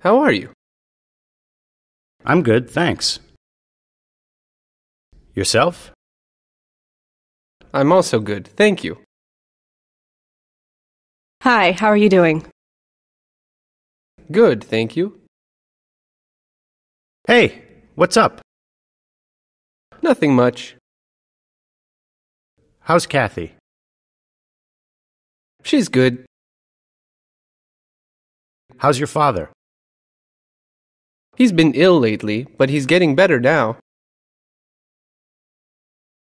How are you? I'm good, thanks. Yourself? I'm also good, thank you. Hi, how are you doing? Good, thank you. Hey, what's up? Nothing much. How's Kathy? She's good. How's your father? He's been ill lately, but he's getting better now.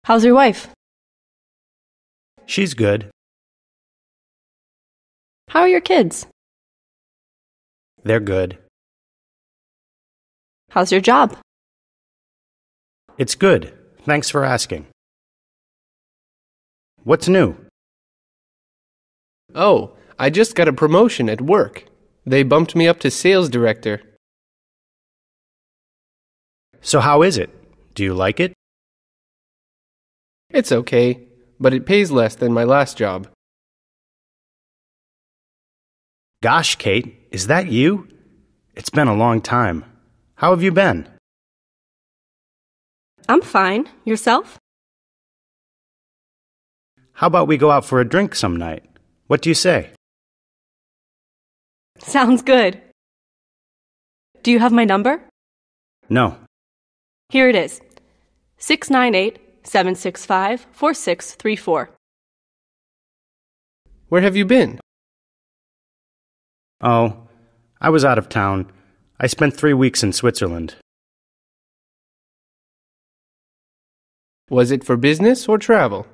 How's your wife? She's good. How are your kids? They're good. How's your job? It's good. Thanks for asking. What's new? Oh, I just got a promotion at work. They bumped me up to sales director. So, how is it? Do you like it? It's okay, but it pays less than my last job. Gosh, Kate, is that you? It's been a long time. How have you been? I'm fine. Yourself? How about we go out for a drink some night? What do you say? Sounds good. Do you have my number? No. Here it is 698 765 4634. Where have you been? Oh, I was out of town. I spent three weeks in Switzerland. Was it for business or travel?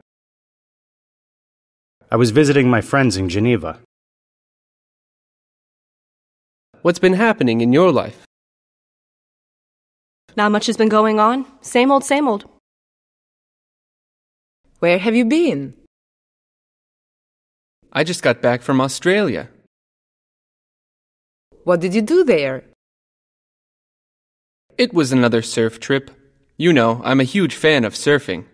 I was visiting my friends in Geneva. What's been happening in your life? Not much has been going on. Same old, same old. Where have you been? I just got back from Australia. What did you do there? It was another surf trip. You know, I'm a huge fan of surfing.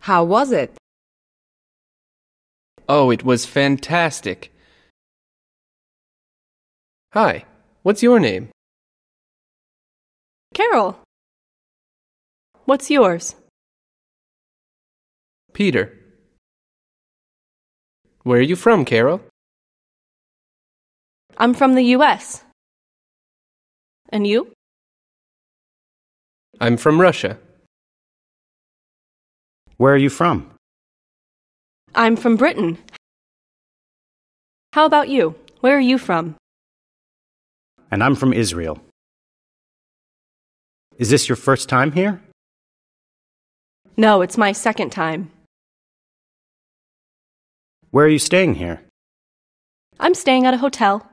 How was it? Oh, it was fantastic. Hi, what's your name? Carol. What's yours? Peter. Where are you from, Carol? I'm from the U.S. And you? I'm from Russia. Where are you from? I'm from Britain. How about you? Where are you from? And I'm from Israel. Is this your first time here? No, it's my second time. Where are you staying here? I'm staying at a hotel.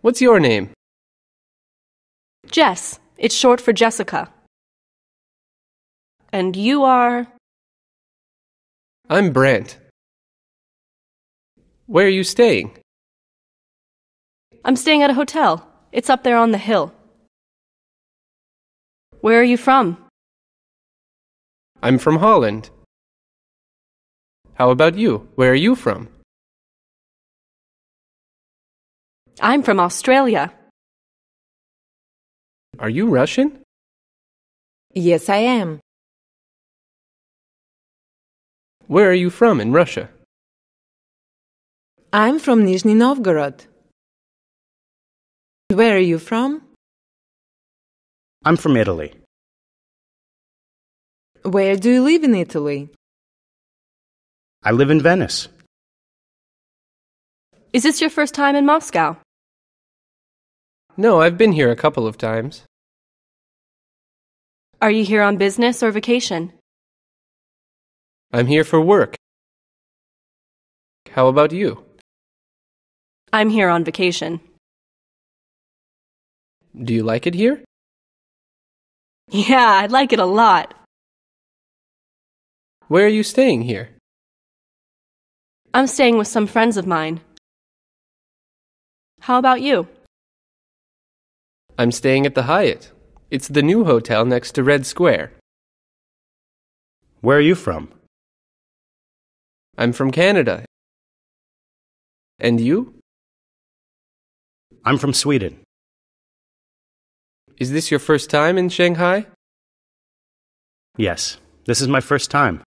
What's your name? Jess. It's short for Jessica. And you are. I'm Brant. Where are you staying? I'm staying at a hotel. It's up there on the hill. Where are you from? I'm from Holland. How about you? Where are you from? I'm from Australia. Are you Russian? Yes, I am. Where are you from in Russia? I'm from Nizhny Novgorod. Where are you from? I'm from Italy. Where do you live in Italy? I live in Venice. Is this your first time in Moscow? No, I've been here a couple of times. Are you here on business or vacation? I'm here for work. How about you? I'm here on vacation. Do you like it here? Yeah, I like it a lot. Where are you staying here? I'm staying with some friends of mine. How about you? I'm staying at the Hyatt. It's the new hotel next to Red Square. Where are you from? I'm from Canada. And you? I'm from Sweden. Is this your first time in Shanghai? Yes, this is my first time.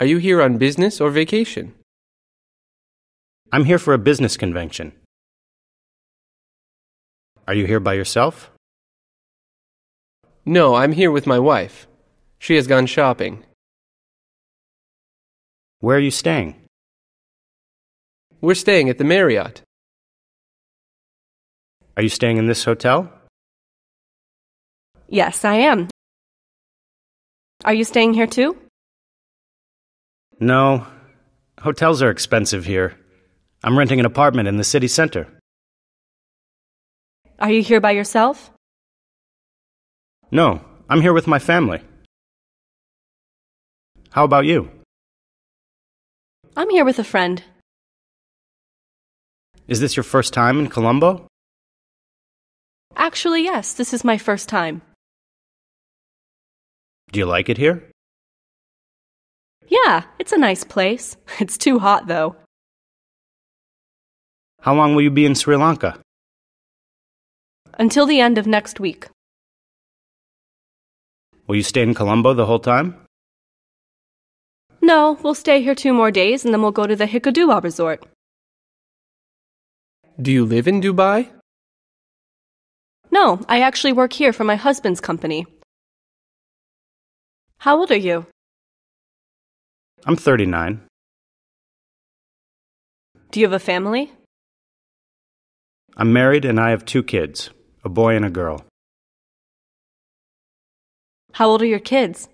Are you here on business or vacation? I'm here for a business convention. Are you here by yourself? No, I'm here with my wife. She has gone shopping. Where are you staying? We're staying at the Marriott. Are you staying in this hotel? Yes, I am. Are you staying here too? No. Hotels are expensive here. I'm renting an apartment in the city center. Are you here by yourself? No, I'm here with my family. How about you? I'm here with a friend. Is this your first time in Colombo? Actually, yes, this is my first time. Do you like it here? Yeah, it's a nice place. It's too hot, though. How long will you be in Sri Lanka? Until the end of next week. Will you stay in Colombo the whole time? No, we'll stay here two more days and then we'll go to the Hikkaduwa resort. Do you live in Dubai? No, I actually work here for my husband's company. How old are you? I'm 39. Do you have a family? I'm married and I have two kids a boy and a girl. How old are your kids?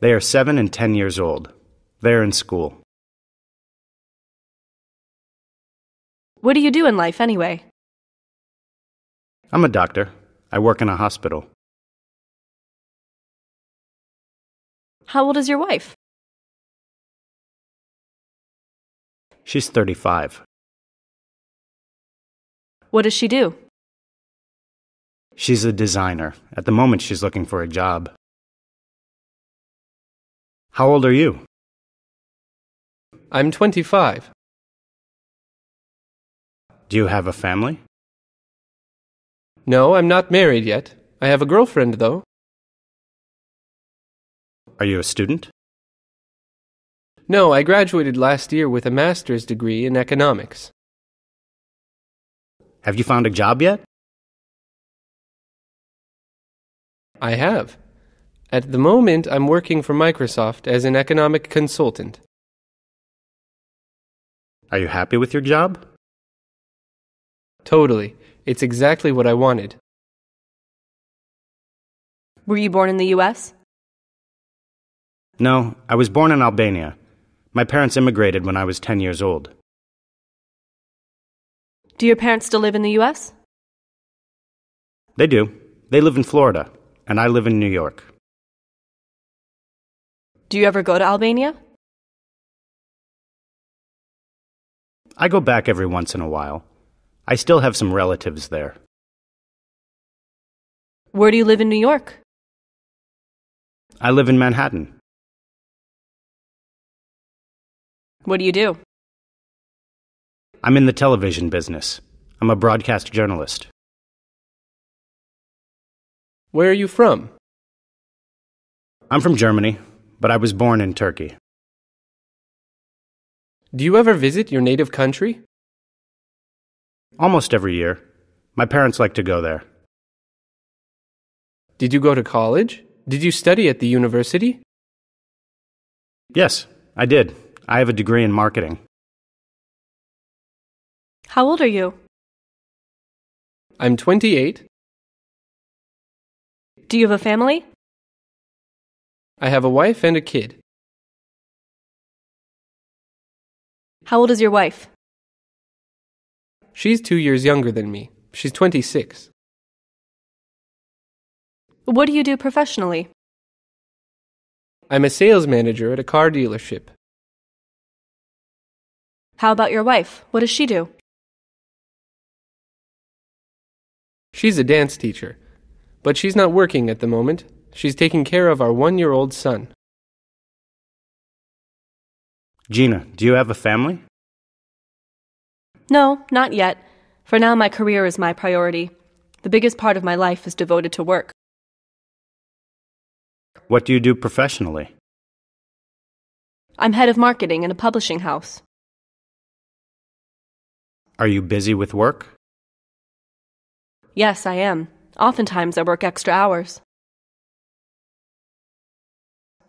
They are 7 and 10 years old. They're in school. What do you do in life anyway? I'm a doctor. I work in a hospital. How old is your wife? She's 35. What does she do? She's a designer. At the moment, she's looking for a job. How old are you? I'm 25. Do you have a family? No, I'm not married yet. I have a girlfriend, though. Are you a student? No, I graduated last year with a master's degree in economics. Have you found a job yet? I have. At the moment, I'm working for Microsoft as an economic consultant. Are you happy with your job? Totally. It's exactly what I wanted. Were you born in the US? No, I was born in Albania. My parents immigrated when I was 10 years old. Do your parents still live in the US? They do. They live in Florida, and I live in New York. Do you ever go to Albania? I go back every once in a while. I still have some relatives there. Where do you live in New York? I live in Manhattan. What do you do? I'm in the television business. I'm a broadcast journalist. Where are you from? I'm from Germany, but I was born in Turkey. Do you ever visit your native country? Almost every year. My parents like to go there. Did you go to college? Did you study at the university? Yes, I did. I have a degree in marketing. How old are you? I'm 28. Do you have a family? I have a wife and a kid. How old is your wife? She's two years younger than me. She's 26. What do you do professionally? I'm a sales manager at a car dealership. How about your wife? What does she do? She's a dance teacher, but she's not working at the moment. She's taking care of our one year old son. Gina, do you have a family? No, not yet. For now, my career is my priority. The biggest part of my life is devoted to work. What do you do professionally? I'm head of marketing in a publishing house. Are you busy with work? Yes, I am. Oftentimes, I work extra hours.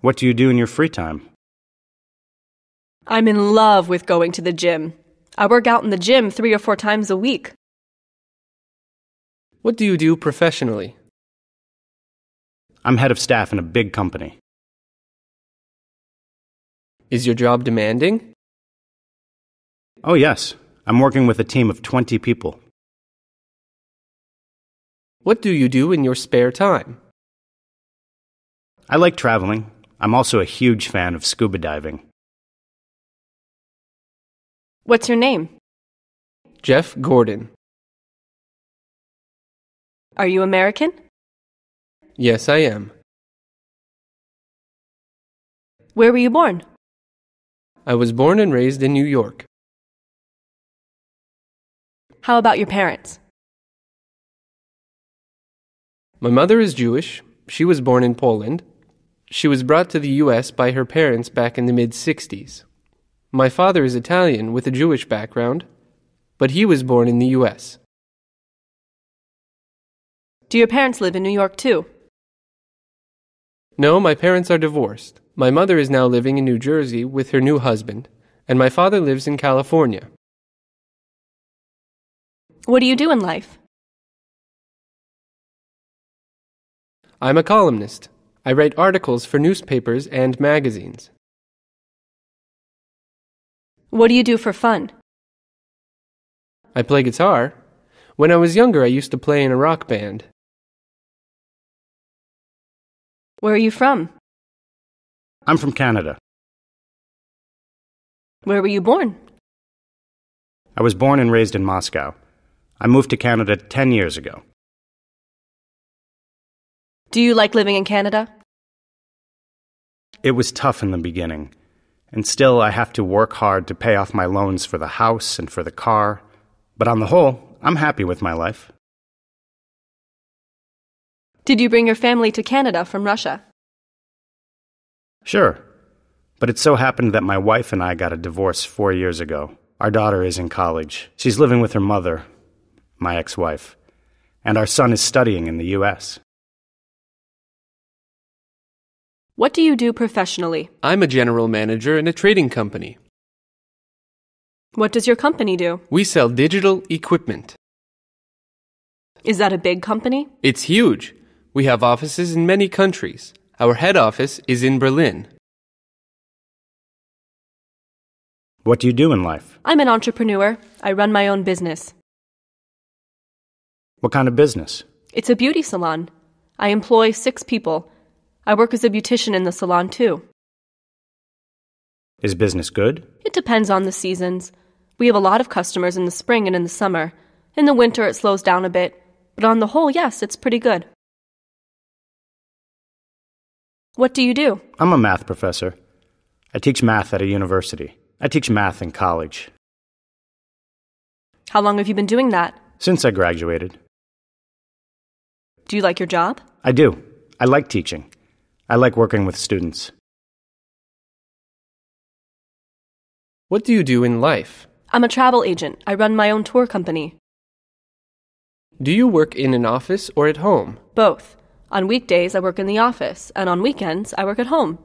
What do you do in your free time? I'm in love with going to the gym. I work out in the gym three or four times a week. What do you do professionally? I'm head of staff in a big company. Is your job demanding? Oh, yes. I'm working with a team of 20 people. What do you do in your spare time? I like traveling. I'm also a huge fan of scuba diving. What's your name? Jeff Gordon. Are you American? Yes, I am. Where were you born? I was born and raised in New York. How about your parents? My mother is Jewish. She was born in Poland. She was brought to the U.S. by her parents back in the mid 60s. My father is Italian with a Jewish background, but he was born in the U.S. Do your parents live in New York too? No, my parents are divorced. My mother is now living in New Jersey with her new husband, and my father lives in California. What do you do in life? I'm a columnist. I write articles for newspapers and magazines. What do you do for fun? I play guitar. When I was younger, I used to play in a rock band. Where are you from? I'm from Canada. Where were you born? I was born and raised in Moscow. I moved to Canada 10 years ago. Do you like living in Canada? It was tough in the beginning, and still I have to work hard to pay off my loans for the house and for the car. But on the whole, I'm happy with my life. Did you bring your family to Canada from Russia? Sure. But it so happened that my wife and I got a divorce four years ago. Our daughter is in college. She's living with her mother, my ex wife, and our son is studying in the U.S. What do you do professionally? I'm a general manager in a trading company. What does your company do? We sell digital equipment. Is that a big company? It's huge. We have offices in many countries. Our head office is in Berlin. What do you do in life? I'm an entrepreneur. I run my own business. What kind of business? It's a beauty salon. I employ six people. I work as a beautician in the salon too. Is business good? It depends on the seasons. We have a lot of customers in the spring and in the summer. In the winter, it slows down a bit. But on the whole, yes, it's pretty good. What do you do? I'm a math professor. I teach math at a university. I teach math in college. How long have you been doing that? Since I graduated. Do you like your job? I do. I like teaching. I like working with students. What do you do in life? I'm a travel agent. I run my own tour company. Do you work in an office or at home? Both. On weekdays, I work in the office, and on weekends, I work at home.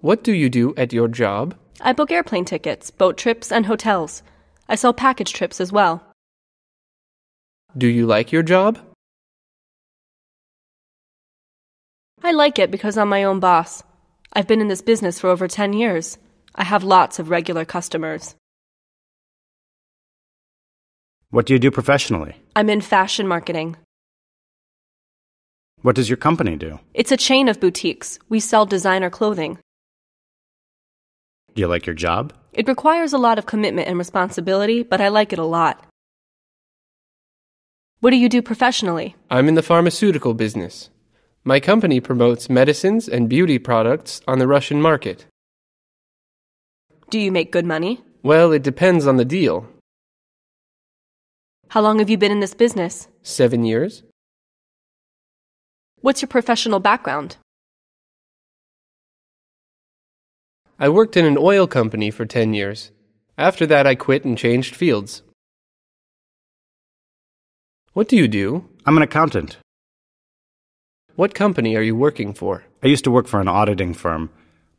What do you do at your job? I book airplane tickets, boat trips, and hotels. I sell package trips as well. Do you like your job? I like it because I'm my own boss. I've been in this business for over 10 years. I have lots of regular customers. What do you do professionally? I'm in fashion marketing. What does your company do? It's a chain of boutiques. We sell designer clothing. Do you like your job? It requires a lot of commitment and responsibility, but I like it a lot. What do you do professionally? I'm in the pharmaceutical business. My company promotes medicines and beauty products on the Russian market. Do you make good money? Well, it depends on the deal. How long have you been in this business? Seven years? What's your professional background? I worked in an oil company for 10 years. After that, I quit and changed fields. What do you do? I'm an accountant. What company are you working for? I used to work for an auditing firm,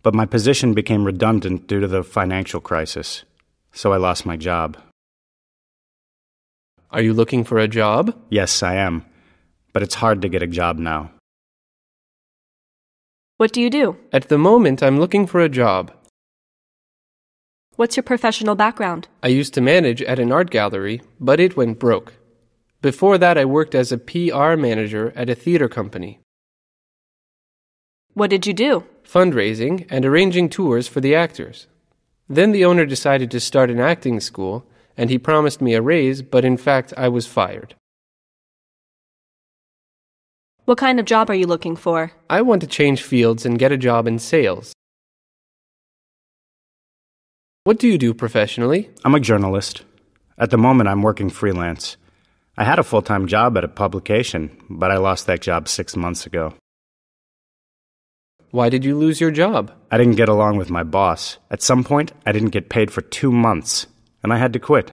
but my position became redundant due to the financial crisis, so I lost my job. Are you looking for a job? Yes, I am, but it's hard to get a job now. What do you do? At the moment, I'm looking for a job. What's your professional background? I used to manage at an art gallery, but it went broke. Before that, I worked as a PR manager at a theater company, What did you do? fundraising and arranging tours for the actors. Then the owner decided to start an acting school, and he promised me a raise, but in fact, I was fired. What kind of job are you looking for? I want to change fields and get a job in sales. What do you do professionally? I'm a journalist. At the moment, I'm working freelance. I had a full time job at a publication, but I lost that job six months ago. Why did you lose your job? I didn't get along with my boss. At some point, I didn't get paid for two months, and I had to quit.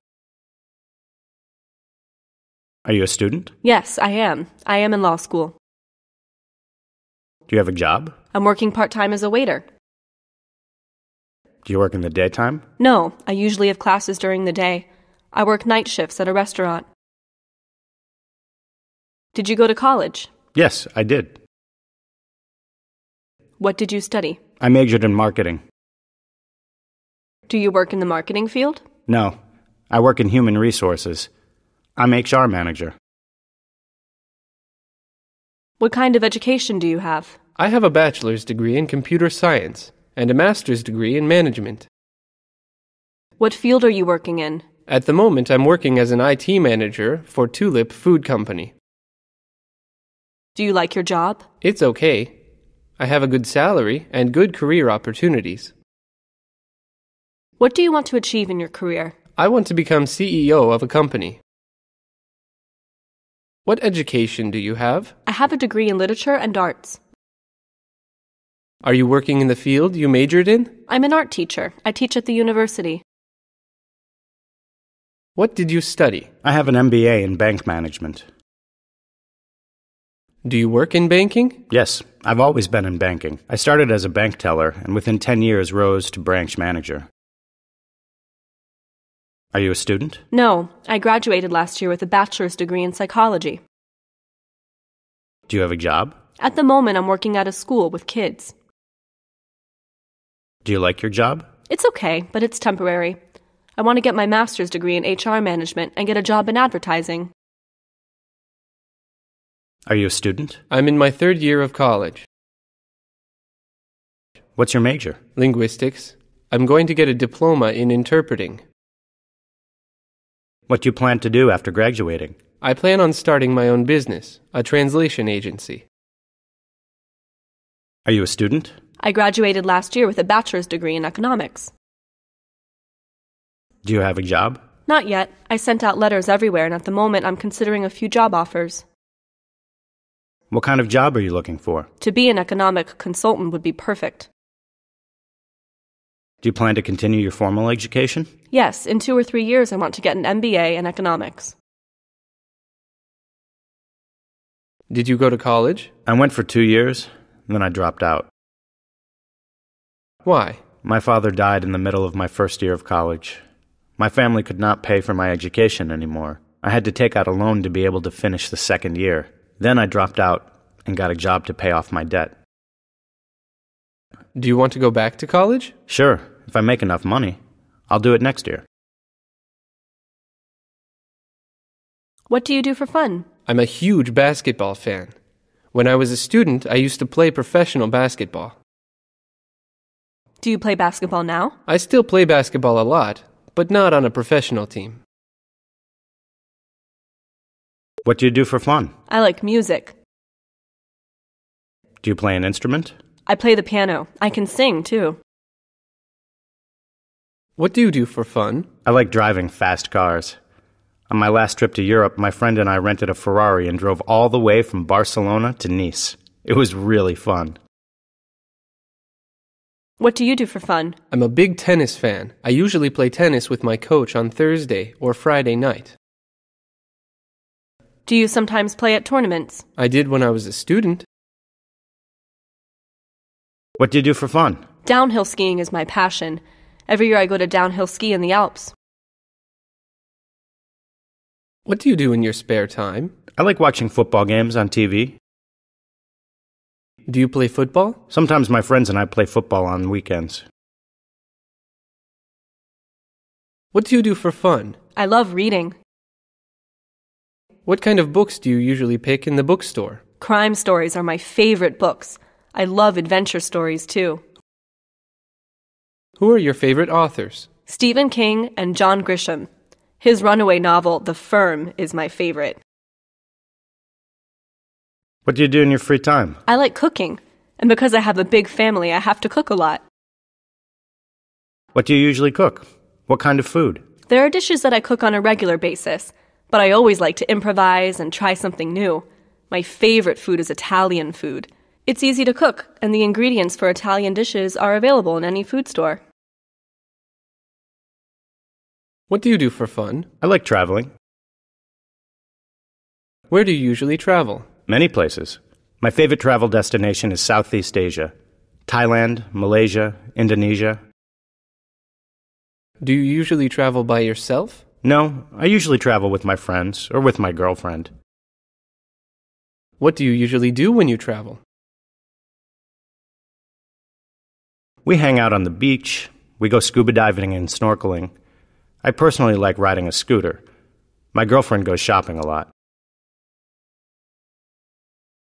Are you a student? Yes, I am. I am in law school. Do you have a job? I'm working part time as a waiter. Do you work in the daytime? No, I usually have classes during the day. I work night shifts at a restaurant. Did you go to college? Yes, I did. What did you study? I majored in marketing. Do you work in the marketing field? No, I work in human resources. I'm HR manager. What kind of education do you have? I have a bachelor's degree in computer science and a master's degree in management. What field are you working in? At the moment, I'm working as an IT manager for Tulip Food Company. Do you like your job? It's okay. I have a good salary and good career opportunities. What do you want to achieve in your career? I want to become CEO of a company. What education do you have? I have a degree in literature and arts. Are you working in the field you majored in? I'm an art teacher. I teach at the university. What did you study? I have an MBA in bank management. Do you work in banking? Yes, I've always been in banking. I started as a bank teller and within 10 years rose to branch manager. Are you a student? No, I graduated last year with a bachelor's degree in psychology. Do you have a job? At the moment, I'm working at a school with kids. Do you like your job? It's okay, but it's temporary. I want to get my master's degree in HR management and get a job in advertising. Are you a student? I'm in my third year of college. What's your major? Linguistics. I'm going to get a diploma in interpreting. What do you plan to do after graduating? I plan on starting my own business, a translation agency. Are you a student? I graduated last year with a bachelor's degree in economics. Do you have a job? Not yet. I sent out letters everywhere, and at the moment, I'm considering a few job offers. What kind of job are you looking for? To be an economic consultant would be perfect. Do you plan to continue your formal education? Yes, in two or three years, I want to get an MBA in economics. Did you go to college? I went for two years, then I dropped out. Why? My father died in the middle of my first year of college. My family could not pay for my education anymore. I had to take out a loan to be able to finish the second year. Then I dropped out and got a job to pay off my debt. Do you want to go back to college? Sure, if I make enough money, I'll do it next year. What do you do for fun? I'm a huge basketball fan. When I was a student, I used to play professional basketball. Do you play basketball now? I still play basketball a lot, but not on a professional team. What do you do for fun? I like music. Do you play an instrument? I play the piano. I can sing, too. What do you do for fun? I like driving fast cars. On my last trip to Europe, my friend and I rented a Ferrari and drove all the way from Barcelona to Nice. It was really fun. What do you do for fun? I'm a big tennis fan. I usually play tennis with my coach on Thursday or Friday night. Do you sometimes play at tournaments? I did when I was a student. What do you do for fun? Downhill skiing is my passion. Every year I go to downhill ski in the Alps. What do you do in your spare time? I like watching football games on TV. Do you play football? Sometimes my friends and I play football on weekends. What do you do for fun? I love reading. What kind of books do you usually pick in the bookstore? Crime stories are my favorite books. I love adventure stories too. Who are your favorite authors? Stephen King and John Grisham. His runaway novel, The Firm, is my favorite. What do you do in your free time? I like cooking, and because I have a big family, I have to cook a lot. What do you usually cook? What kind of food? There are dishes that I cook on a regular basis, but I always like to improvise and try something new. My favorite food is Italian food. It's easy to cook, and the ingredients for Italian dishes are available in any food store. What do you do for fun? I like traveling. Where do you usually travel? Many places. My favorite travel destination is Southeast Asia Thailand, Malaysia, Indonesia. Do you usually travel by yourself? No, I usually travel with my friends or with my girlfriend. What do you usually do when you travel? We hang out on the beach, we go scuba diving and snorkeling. I personally like riding a scooter. My girlfriend goes shopping a lot.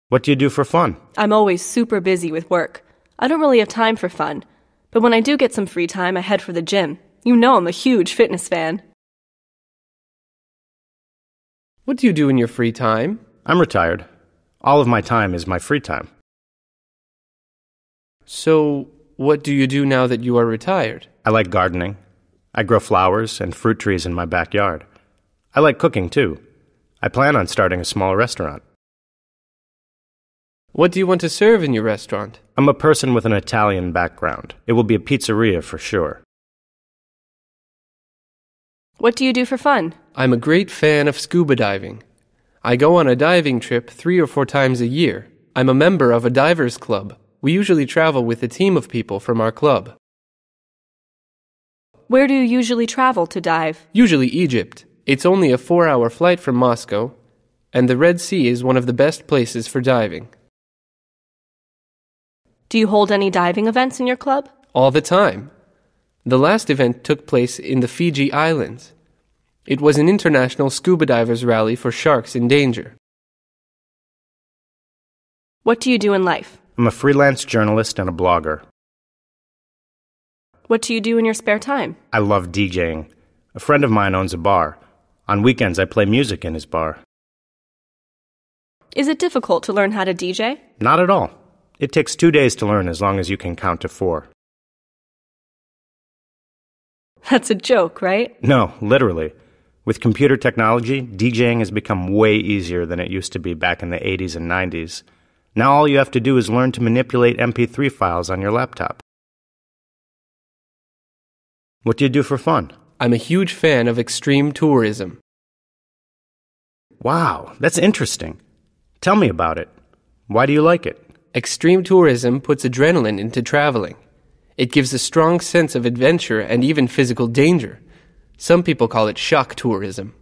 What do you do for fun? I'm always super busy with work. I don't really have time for fun. But when I do get some free time, I head for the gym. You know I'm a huge fitness fan. What do you do in your free time? I'm retired. All of my time is my free time. So, what do you do now that you are retired? I like gardening. I grow flowers and fruit trees in my backyard. I like cooking too. I plan on starting a small restaurant. What do you want to serve in your restaurant? I'm a person with an Italian background. It will be a pizzeria for sure. What do you do for fun? I'm a great fan of scuba diving. I go on a diving trip three or four times a year. I'm a member of a divers club. We usually travel with a team of people from our club. Where do you usually travel to dive? Usually Egypt. It's only a four hour flight from Moscow, and the Red Sea is one of the best places for diving. Do you hold any diving events in your club? All the time. The last event took place in the Fiji Islands. It was an international scuba divers rally for sharks in danger. What do you do in life? I'm a freelance journalist and a blogger. What do you do in your spare time? I love DJing. A friend of mine owns a bar. On weekends, I play music in his bar. Is it difficult to learn how to DJ? Not at all. It takes two days to learn as long as you can count to four. That's a joke, right? No, literally. With computer technology, DJing has become way easier than it used to be back in the 80s and 90s. Now all you have to do is learn to manipulate MP3 files on your laptop. What do you do for fun? I'm a huge fan of extreme tourism. Wow, that's interesting. Tell me about it. Why do you like it? Extreme tourism puts adrenaline into traveling. It gives a strong sense of adventure and even physical danger. Some people call it shock tourism.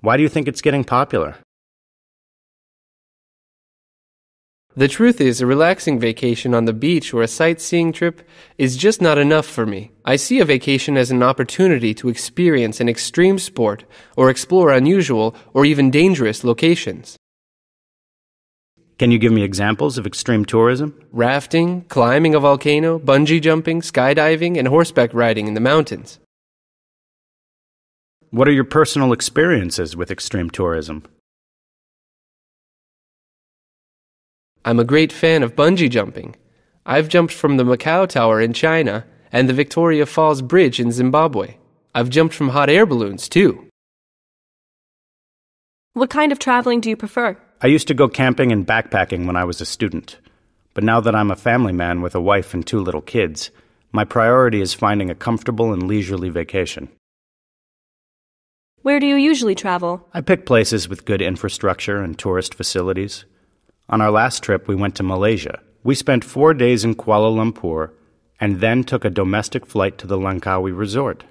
Why do you think it's getting popular? The truth is, a relaxing vacation on the beach or a sightseeing trip is just not enough for me. I see a vacation as an opportunity to experience an extreme sport or explore unusual or even dangerous locations. Can you give me examples of extreme tourism? Rafting, climbing a volcano, bungee jumping, skydiving, and horseback riding in the mountains. What are your personal experiences with extreme tourism? I'm a great fan of bungee jumping. I've jumped from the Macau Tower in China and the Victoria Falls Bridge in Zimbabwe. I've jumped from hot air balloons, too. What kind of traveling do you prefer? I used to go camping and backpacking when I was a student. But now that I'm a family man with a wife and two little kids, my priority is finding a comfortable and leisurely vacation. Where do you usually travel? I pick places with good infrastructure and tourist facilities. On our last trip, we went to Malaysia. We spent four days in Kuala Lumpur and then took a domestic flight to the Langkawi Resort.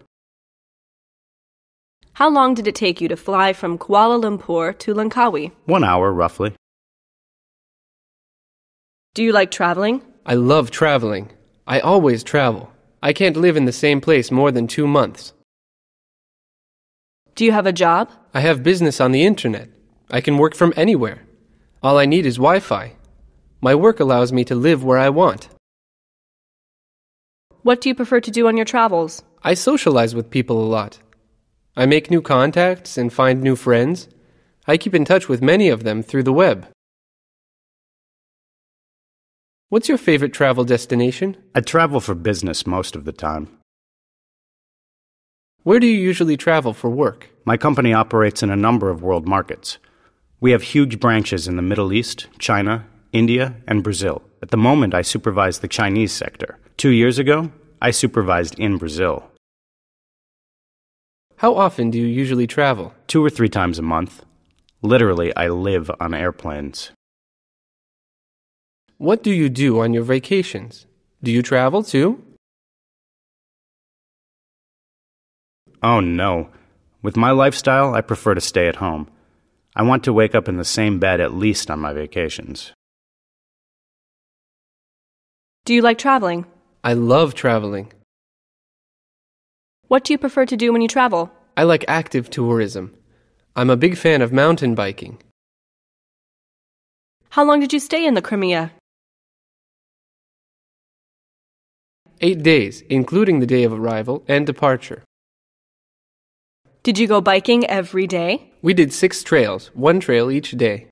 How long did it take you to fly from Kuala Lumpur to Langkawi? One hour, roughly. Do you like traveling? I love traveling. I always travel. I can't live in the same place more than two months. Do you have a job? I have business on the internet. I can work from anywhere. All I need is Wi Fi. My work allows me to live where I want. What do you prefer to do on your travels? I socialize with people a lot. I make new contacts and find new friends. I keep in touch with many of them through the web. What's your favorite travel destination? I travel for business most of the time. Where do you usually travel for work? My company operates in a number of world markets. We have huge branches in the Middle East, China, India, and Brazil. At the moment, I supervise the Chinese sector. Two years ago, I supervised in Brazil. How often do you usually travel? Two or three times a month. Literally, I live on airplanes. What do you do on your vacations? Do you travel too? Oh no. With my lifestyle, I prefer to stay at home. I want to wake up in the same bed at least on my vacations. Do you like traveling? I love traveling. What do you prefer to do when you travel? I like active tourism. I'm a big fan of mountain biking. How long did you stay in the Crimea? Eight days, including the day of arrival and departure. Did you go biking every day? We did six trails, one trail each day.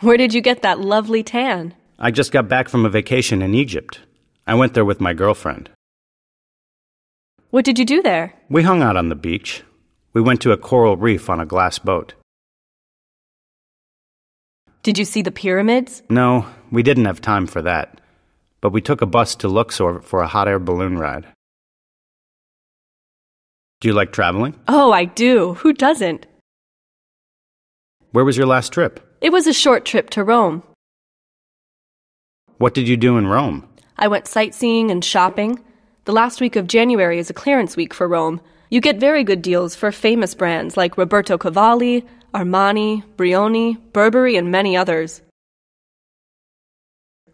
Where did you get that lovely tan? I just got back from a vacation in Egypt. I went there with my girlfriend. What did you do there? We hung out on the beach. We went to a coral reef on a glass boat. Did you see the pyramids? No, we didn't have time for that. But we took a bus to Luxor for a hot air balloon ride. Do you like traveling? Oh, I do. Who doesn't? Where was your last trip? It was a short trip to Rome. What did you do in Rome? I went sightseeing and shopping. The last week of January is a clearance week for Rome. You get very good deals for famous brands like Roberto Cavalli, Armani, Brioni, Burberry, and many others.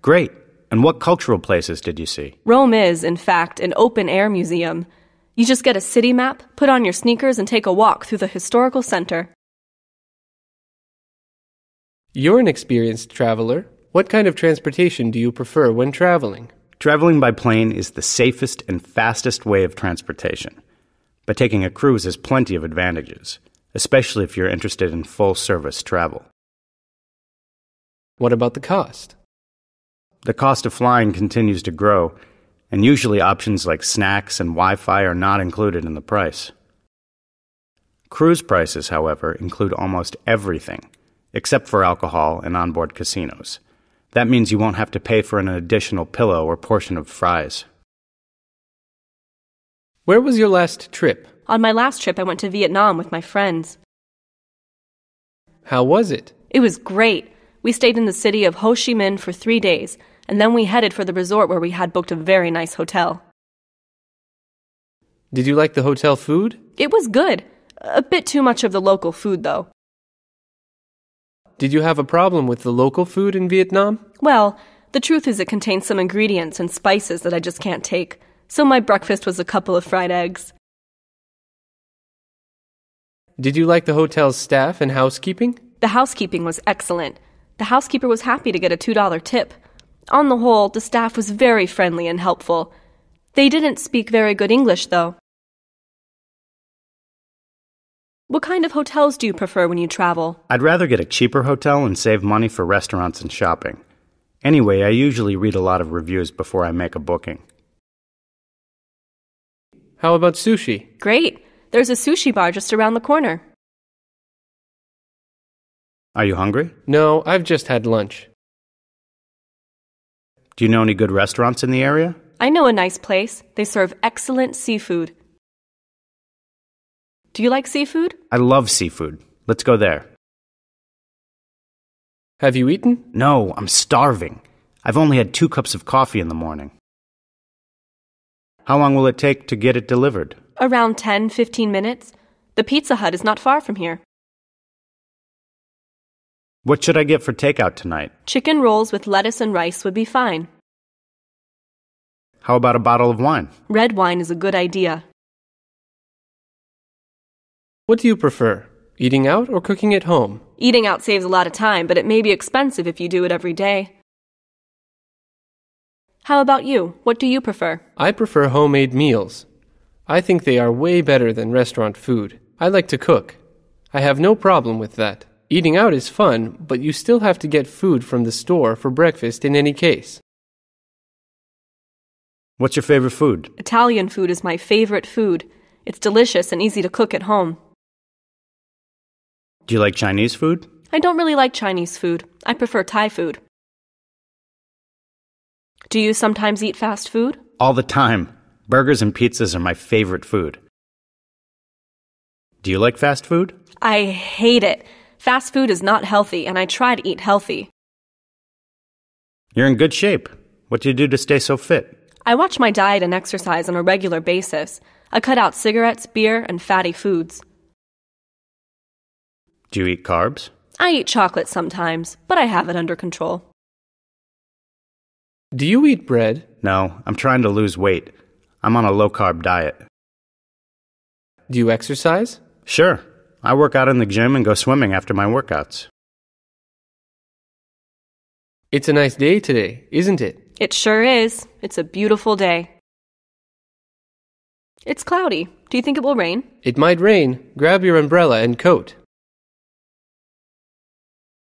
Great. And what cultural places did you see? Rome is, in fact, an open air museum. You just get a city map, put on your sneakers, and take a walk through the historical center. You're an experienced traveler. What kind of transportation do you prefer when traveling? Traveling by plane is the safest and fastest way of transportation. But taking a cruise has plenty of advantages, especially if you're interested in full service travel. What about the cost? The cost of flying continues to grow, and usually options like snacks and Wi Fi are not included in the price. Cruise prices, however, include almost everything, except for alcohol and onboard casinos. That means you won't have to pay for an additional pillow or portion of fries. Where was your last trip? On my last trip, I went to Vietnam with my friends. How was it? It was great. We stayed in the city of Ho Chi Minh for three days, and then we headed for the resort where we had booked a very nice hotel. Did you like the hotel food? It was good. A bit too much of the local food, though. Did you have a problem with the local food in Vietnam? Well, the truth is it contains some ingredients and spices that I just can't take, so my breakfast was a couple of fried eggs. Did you like the hotel's staff and housekeeping? The housekeeping was excellent. The housekeeper was happy to get a $2 tip. On the whole, the staff was very friendly and helpful. They didn't speak very good English, though. What kind of hotels do you prefer when you travel? I'd rather get a cheaper hotel and save money for restaurants and shopping. Anyway, I usually read a lot of reviews before I make a booking. How about sushi? Great. There's a sushi bar just around the corner. Are you hungry? No, I've just had lunch. Do you know any good restaurants in the area? I know a nice place. They serve excellent seafood. Do you like seafood? I love seafood. Let's go there. Have you eaten? No, I'm starving. I've only had two cups of coffee in the morning. How long will it take to get it delivered? Around 10, 15 minutes. The Pizza Hut is not far from here. What should I get for takeout tonight? Chicken rolls with lettuce and rice would be fine. How about a bottle of wine? Red wine is a good idea. What do you prefer, eating out or cooking at home? Eating out saves a lot of time, but it may be expensive if you do it every day. How about you? What do you prefer? I prefer homemade meals. I think they are way better than restaurant food. I like to cook. I have no problem with that. Eating out is fun, but you still have to get food from the store for breakfast in any case. What's your favorite food? Italian food is my favorite food. It's delicious and easy to cook at home. Do you like Chinese food? I don't really like Chinese food. I prefer Thai food. Do you sometimes eat fast food? All the time. Burgers and pizzas are my favorite food. Do you like fast food? I hate it. Fast food is not healthy, and I try to eat healthy. You're in good shape. What do you do to stay so fit? I watch my diet and exercise on a regular basis. I cut out cigarettes, beer, and fatty foods. Do you eat carbs? I eat chocolate sometimes, but I have it under control. Do you eat bread? No, I'm trying to lose weight. I'm on a low carb diet. Do you exercise? Sure. I work out in the gym and go swimming after my workouts. It's a nice day today, isn't it? It sure is. It's a beautiful day. It's cloudy. Do you think it will rain? It might rain. Grab your umbrella and coat.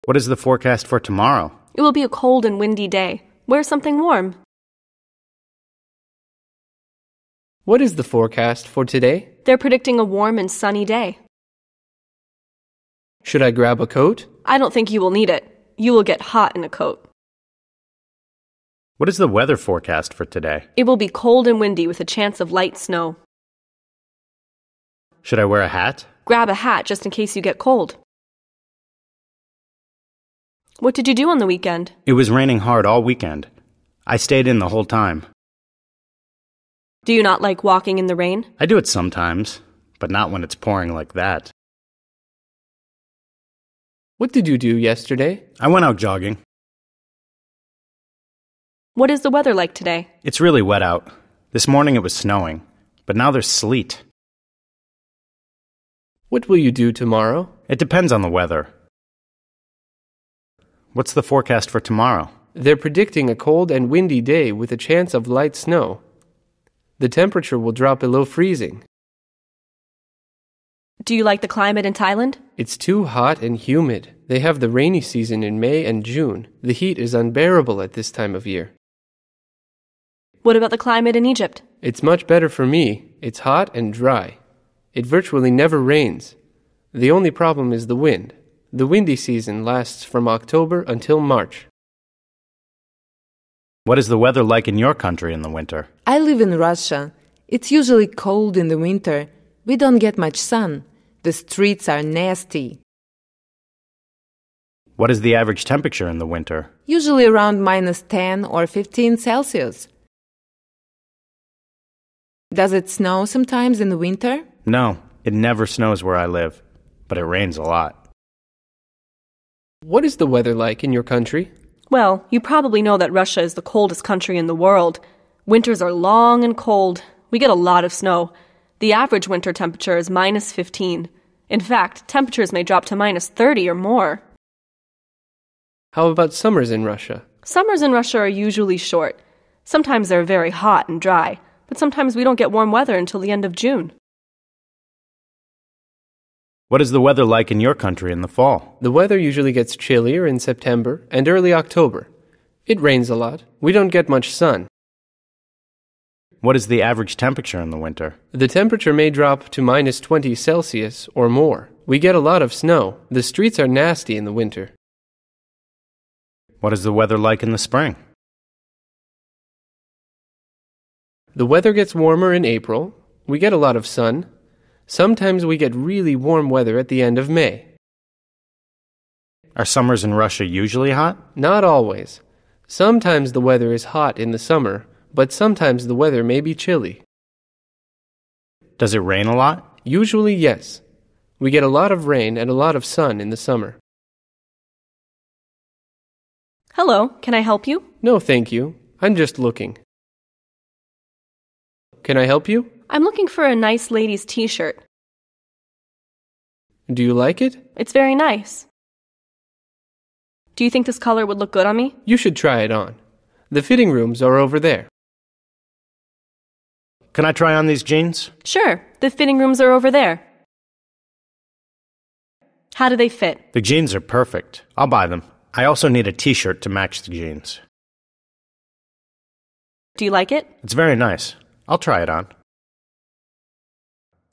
What is the forecast for tomorrow? It will be a cold and windy day. Wear something warm. What is the forecast for today? They're predicting a warm and sunny day. Should I grab a coat? I don't think you will need it. You will get hot in a coat. What is the weather forecast for today? It will be cold and windy with a chance of light snow. Should I wear a hat? Grab a hat just in case you get cold. What did you do on the weekend? It was raining hard all weekend. I stayed in the whole time. Do you not like walking in the rain? I do it sometimes, but not when it's pouring like that. What did you do yesterday? I went out jogging. What is the weather like today? It's really wet out. This morning it was snowing, but now there's sleet. What will you do tomorrow? It depends on the weather. What's the forecast for tomorrow? They're predicting a cold and windy day with a chance of light snow. The temperature will drop below freezing. Do you like the climate in Thailand? It's too hot and humid. They have the rainy season in May and June. The heat is unbearable at this time of year. What about the climate in Egypt? It's much better for me. It's hot and dry. It virtually never rains. The only problem is the wind. The windy season lasts from October until March. What is the weather like in your country in the winter? I live in Russia. It's usually cold in the winter. We don't get much sun. The streets are nasty. What is the average temperature in the winter? Usually around minus 10 or 15 Celsius. Does it snow sometimes in the winter? No, it never snows where I live, but it rains a lot. What is the weather like in your country? Well, you probably know that Russia is the coldest country in the world. Winters are long and cold. We get a lot of snow. The average winter temperature is minus 15. In fact, temperatures may drop to minus 30 or more. How about summers in Russia? Summers in Russia are usually short. Sometimes they're very hot and dry, but sometimes we don't get warm weather until the end of June. What is the weather like in your country in the fall? The weather usually gets chillier in September and early October. It rains a lot. We don't get much sun. What is the average temperature in the winter? The temperature may drop to minus 20 Celsius or more. We get a lot of snow. The streets are nasty in the winter. What is the weather like in the spring? The weather gets warmer in April. We get a lot of sun. Sometimes we get really warm weather at the end of May. Are summers in Russia usually hot? Not always. Sometimes the weather is hot in the summer, but sometimes the weather may be chilly. Does it rain a lot? Usually, yes. We get a lot of rain and a lot of sun in the summer. Hello, can I help you? No, thank you. I'm just looking. Can I help you? I'm looking for a nice lady's t shirt. Do you like it? It's very nice. Do you think this color would look good on me? You should try it on. The fitting rooms are over there. Can I try on these jeans? Sure, the fitting rooms are over there. How do they fit? The jeans are perfect. I'll buy them. I also need a t shirt to match the jeans. Do you like it? It's very nice. I'll try it on.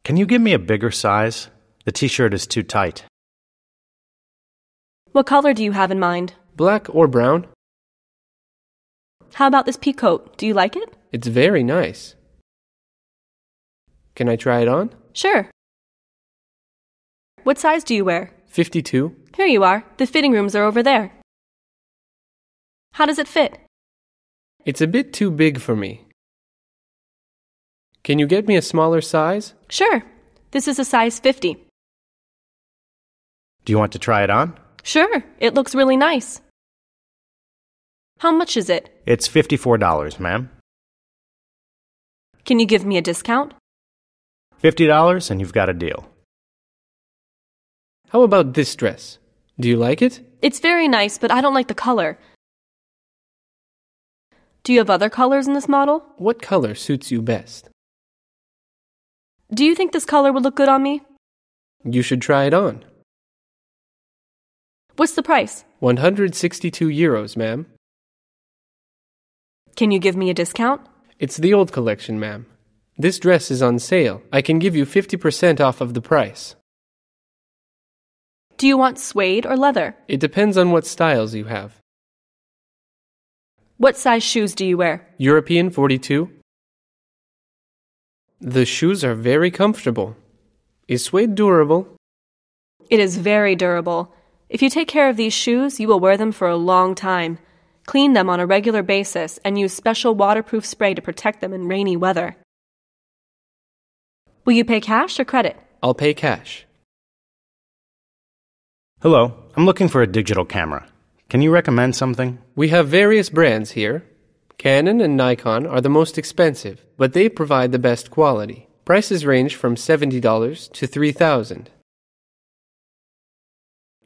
Can you give me a bigger size? The t shirt is too tight. What color do you have in mind? Black or brown? How about this pea coat? Do you like it? It's very nice. Can I try it on? Sure. What size do you wear? 52. Here you are. The fitting rooms are over there. How does it fit? It's a bit too big for me. Can you get me a smaller size? Sure. This is a size 50. Do you want to try it on? Sure. It looks really nice. How much is it? It's $54, ma'am. Can you give me a discount? $50 and you've got a deal. How about this dress? Do you like it? It's very nice, but I don't like the color. Do you have other colors in this model? What color suits you best? Do you think this color would look good on me? You should try it on. What's the price? 162 euros, ma'am. Can you give me a discount? It's the old collection, ma'am. This dress is on sale. I can give you 50% off of the price. Do you want suede or leather? It depends on what styles you have. What size shoes do you wear? European 42. The shoes are very comfortable. Is suede durable? It is very durable. If you take care of these shoes, you will wear them for a long time. Clean them on a regular basis and use special waterproof spray to protect them in rainy weather. Will you pay cash or credit? I'll pay cash. Hello, I'm looking for a digital camera. Can you recommend something? We have various brands here. Canon and Nikon are the most expensive, but they provide the best quality. Prices range from $70 to 3,000.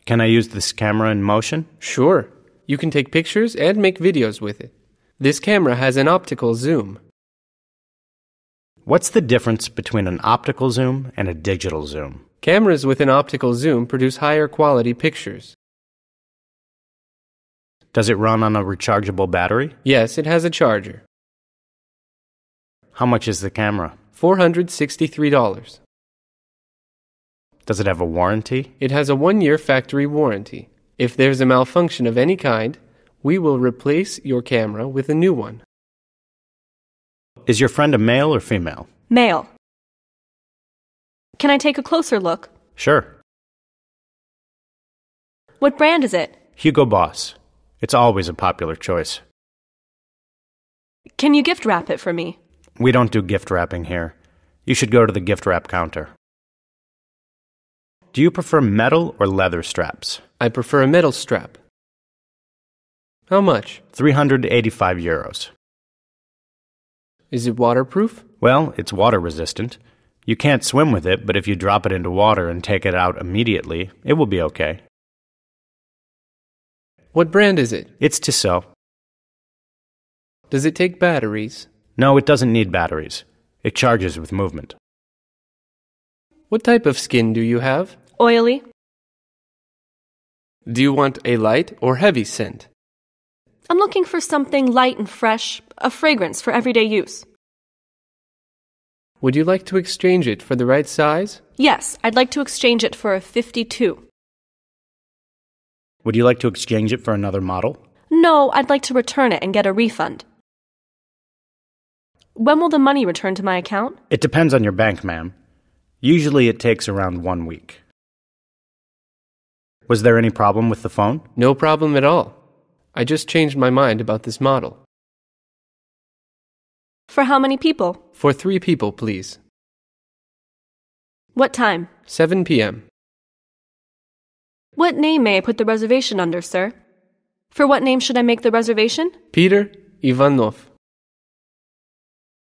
Can I use this camera in motion? Sure, you can take pictures and make videos with it. This camera has an optical zoom. What's the difference between an optical zoom and a digital zoom? Cameras with an optical zoom produce higher quality pictures. Does it run on a rechargeable battery? Yes, it has a charger. How much is the camera? $463. Does it have a warranty? It has a one year factory warranty. If there's a malfunction of any kind, we will replace your camera with a new one. Is your friend a male or female? Male. Can I take a closer look? Sure. What brand is it? Hugo Boss. It's always a popular choice. Can you gift wrap it for me? We don't do gift wrapping here. You should go to the gift wrap counter. Do you prefer metal or leather straps? I prefer a metal strap. How much? 385 euros. Is it waterproof? Well, it's water resistant. You can't swim with it, but if you drop it into water and take it out immediately, it will be okay. What brand is it? It's Tissot. Does it take batteries? No, it doesn't need batteries. It charges with movement. What type of skin do you have? Oily? Do you want a light or heavy scent? I'm looking for something light and fresh, a fragrance for everyday use. Would you like to exchange it for the right size? Yes, I'd like to exchange it for a 52. Would you like to exchange it for another model? No, I'd like to return it and get a refund. When will the money return to my account? It depends on your bank, ma'am. Usually it takes around one week. Was there any problem with the phone? No problem at all. I just changed my mind about this model. For how many people? For three people, please. What time? 7 p.m. What name may I put the reservation under, sir? For what name should I make the reservation? Peter Ivanov.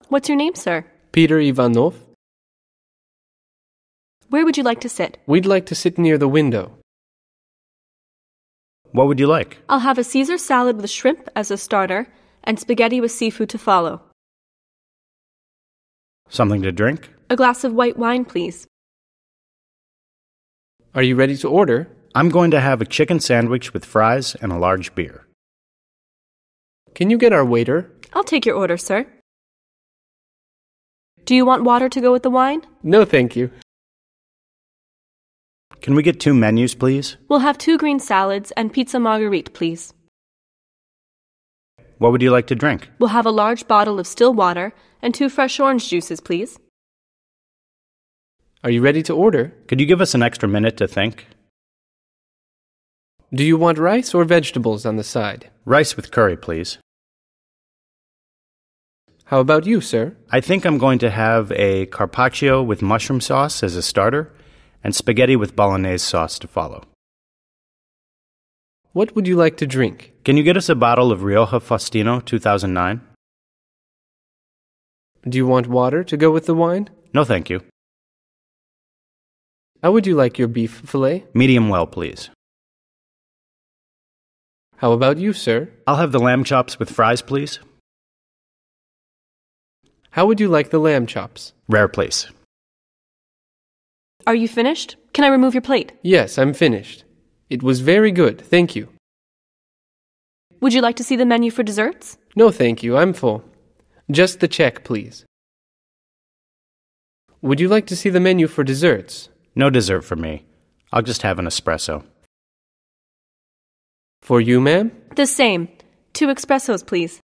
What's your name, sir? Peter Ivanov. Where would you like to sit? We'd like to sit near the window. What would you like? I'll have a Caesar salad with shrimp as a starter and spaghetti with seafood to follow. Something to drink? A glass of white wine, please. Are you ready to order? I'm going to have a chicken sandwich with fries and a large beer. Can you get our waiter? I'll take your order, sir. Do you want water to go with the wine? No, thank you. Can we get two menus, please? We'll have two green salads and pizza marguerite, please. What would you like to drink? We'll have a large bottle of still water and two fresh orange juices, please. Are you ready to order? Could you give us an extra minute to think? Do you want rice or vegetables on the side? Rice with curry, please. How about you, sir? I think I'm going to have a carpaccio with mushroom sauce as a starter and spaghetti with bolognese sauce to follow. What would you like to drink? Can you get us a bottle of Rioja Faustino 2009? Do you want water to go with the wine? No, thank you. How would you like your beef fillet? Medium well, please. How about you, sir? I'll have the lamb chops with fries, please. How would you like the lamb chops? Rare, please. Are you finished? Can I remove your plate? Yes, I'm finished. It was very good, thank you. Would you like to see the menu for desserts? No, thank you, I'm full. Just the check, please. Would you like to see the menu for desserts? No dessert for me. I'll just have an espresso. For you, ma'am? The same. Two espressos, please.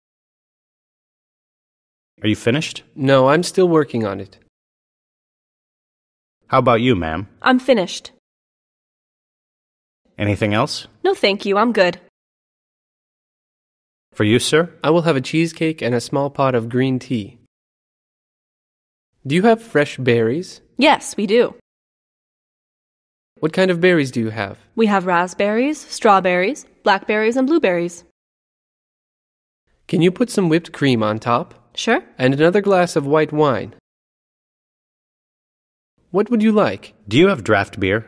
Are you finished? No, I'm still working on it. How about you, ma'am? I'm finished. Anything else? No, thank you. I'm good. For you, sir? I will have a cheesecake and a small pot of green tea. Do you have fresh berries? Yes, we do. What kind of berries do you have? We have raspberries, strawberries, blackberries, and blueberries. Can you put some whipped cream on top? Sure. And another glass of white wine. What would you like? Do you have draft beer?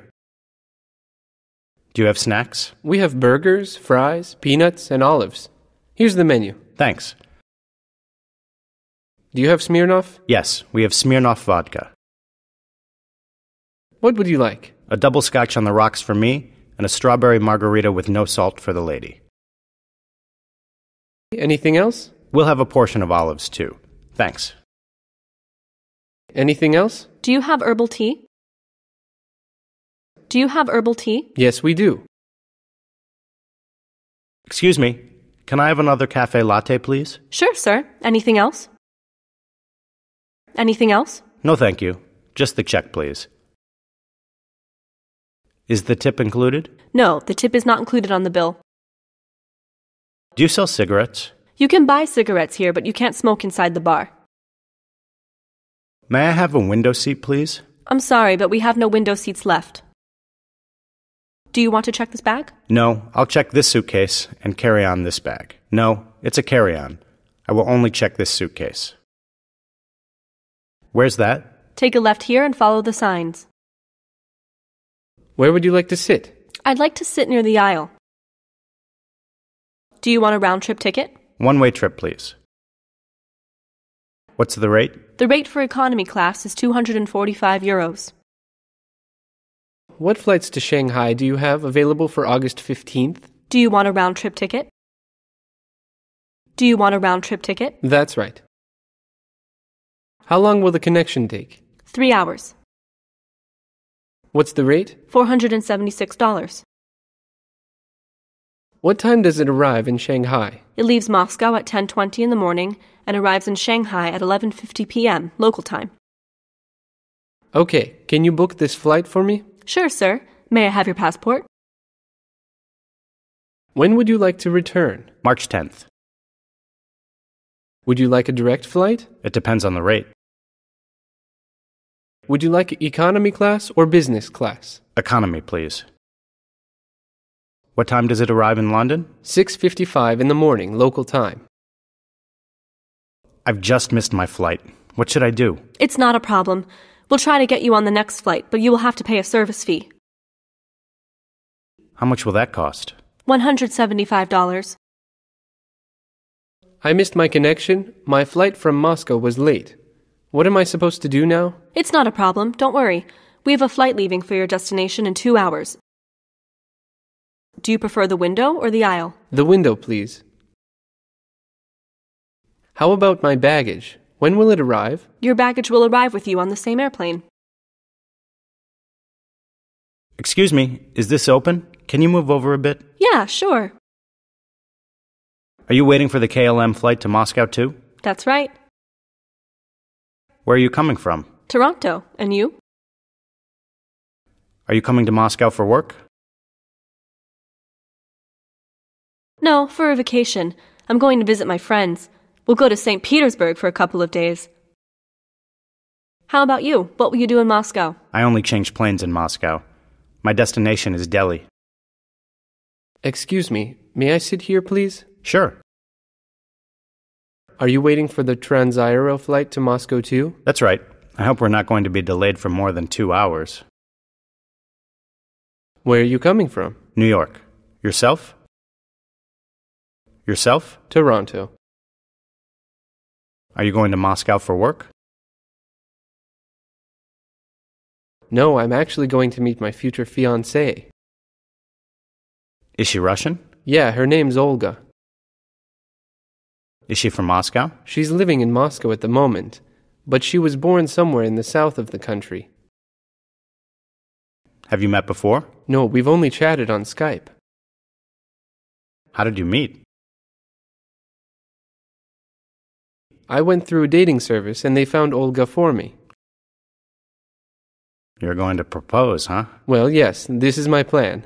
Do you have snacks? We have burgers, fries, peanuts, and olives. Here's the menu. Thanks. Do you have Smirnoff? Yes, we have Smirnoff vodka. What would you like? A double scotch on the rocks for me, and a strawberry margarita with no salt for the lady. Anything else? We'll have a portion of olives, too. Thanks. Anything else? Do you have herbal tea? Do you have herbal tea? Yes, we do. Excuse me, can I have another cafe latte, please? Sure, sir. Anything else? Anything else? No, thank you. Just the check, please. Is the tip included? No, the tip is not included on the bill. Do you sell cigarettes? You can buy cigarettes here, but you can't smoke inside the bar. May I have a window seat, please? I'm sorry, but we have no window seats left. Do you want to check this bag? No, I'll check this suitcase and carry on this bag. No, it's a carry on. I will only check this suitcase. Where's that? Take a left here and follow the signs. Where would you like to sit? I'd like to sit near the aisle. Do you want a round trip ticket? One way trip, please. What's the rate? The rate for economy class is 245 euros. What flights to Shanghai do you have available for August 15th? Do you want a round trip ticket? Do you want a round trip ticket? That's right. How long will the connection take? Three hours. What's the rate? $476. What time does it arrive in Shanghai? It leaves Moscow at 10:20 in the morning and arrives in Shanghai at 11:50 p.m. local time. Okay, can you book this flight for me? Sure, sir. May I have your passport? When would you like to return? March 10th. Would you like a direct flight? It depends on the rate. Would you like economy class or business class? Economy, please. What time does it arrive in London? 6:55 in the morning local time. I've just missed my flight. What should I do? It's not a problem. We'll try to get you on the next flight, but you will have to pay a service fee. How much will that cost? $175. I missed my connection. My flight from Moscow was late. What am I supposed to do now? It's not a problem. Don't worry. We have a flight leaving for your destination in two hours. Do you prefer the window or the aisle? The window, please. How about my baggage? When will it arrive? Your baggage will arrive with you on the same airplane. Excuse me, is this open? Can you move over a bit? Yeah, sure. Are you waiting for the KLM flight to Moscow too? That's right. Where are you coming from? Toronto. And you? Are you coming to Moscow for work? No, for a vacation. I'm going to visit my friends. We'll go to St. Petersburg for a couple of days. How about you? What will you do in Moscow? I only change planes in Moscow. My destination is Delhi. Excuse me, may I sit here, please? Sure, Are you waiting for the Transaero flight to Moscow too? that's right. I hope we're not going to be delayed for more than two hours. Where are you coming from? New York. Yourself? Yourself? Toronto. Are you going to Moscow for work? No, I'm actually going to meet my future fiancée. Is she Russian? Yeah, her name's Olga. Is she from Moscow? She's living in Moscow at the moment, but she was born somewhere in the south of the country. Have you met before? No, we've only chatted on Skype. How did you meet? I went through a dating service and they found Olga for me. You're going to propose, huh? Well, yes, this is my plan.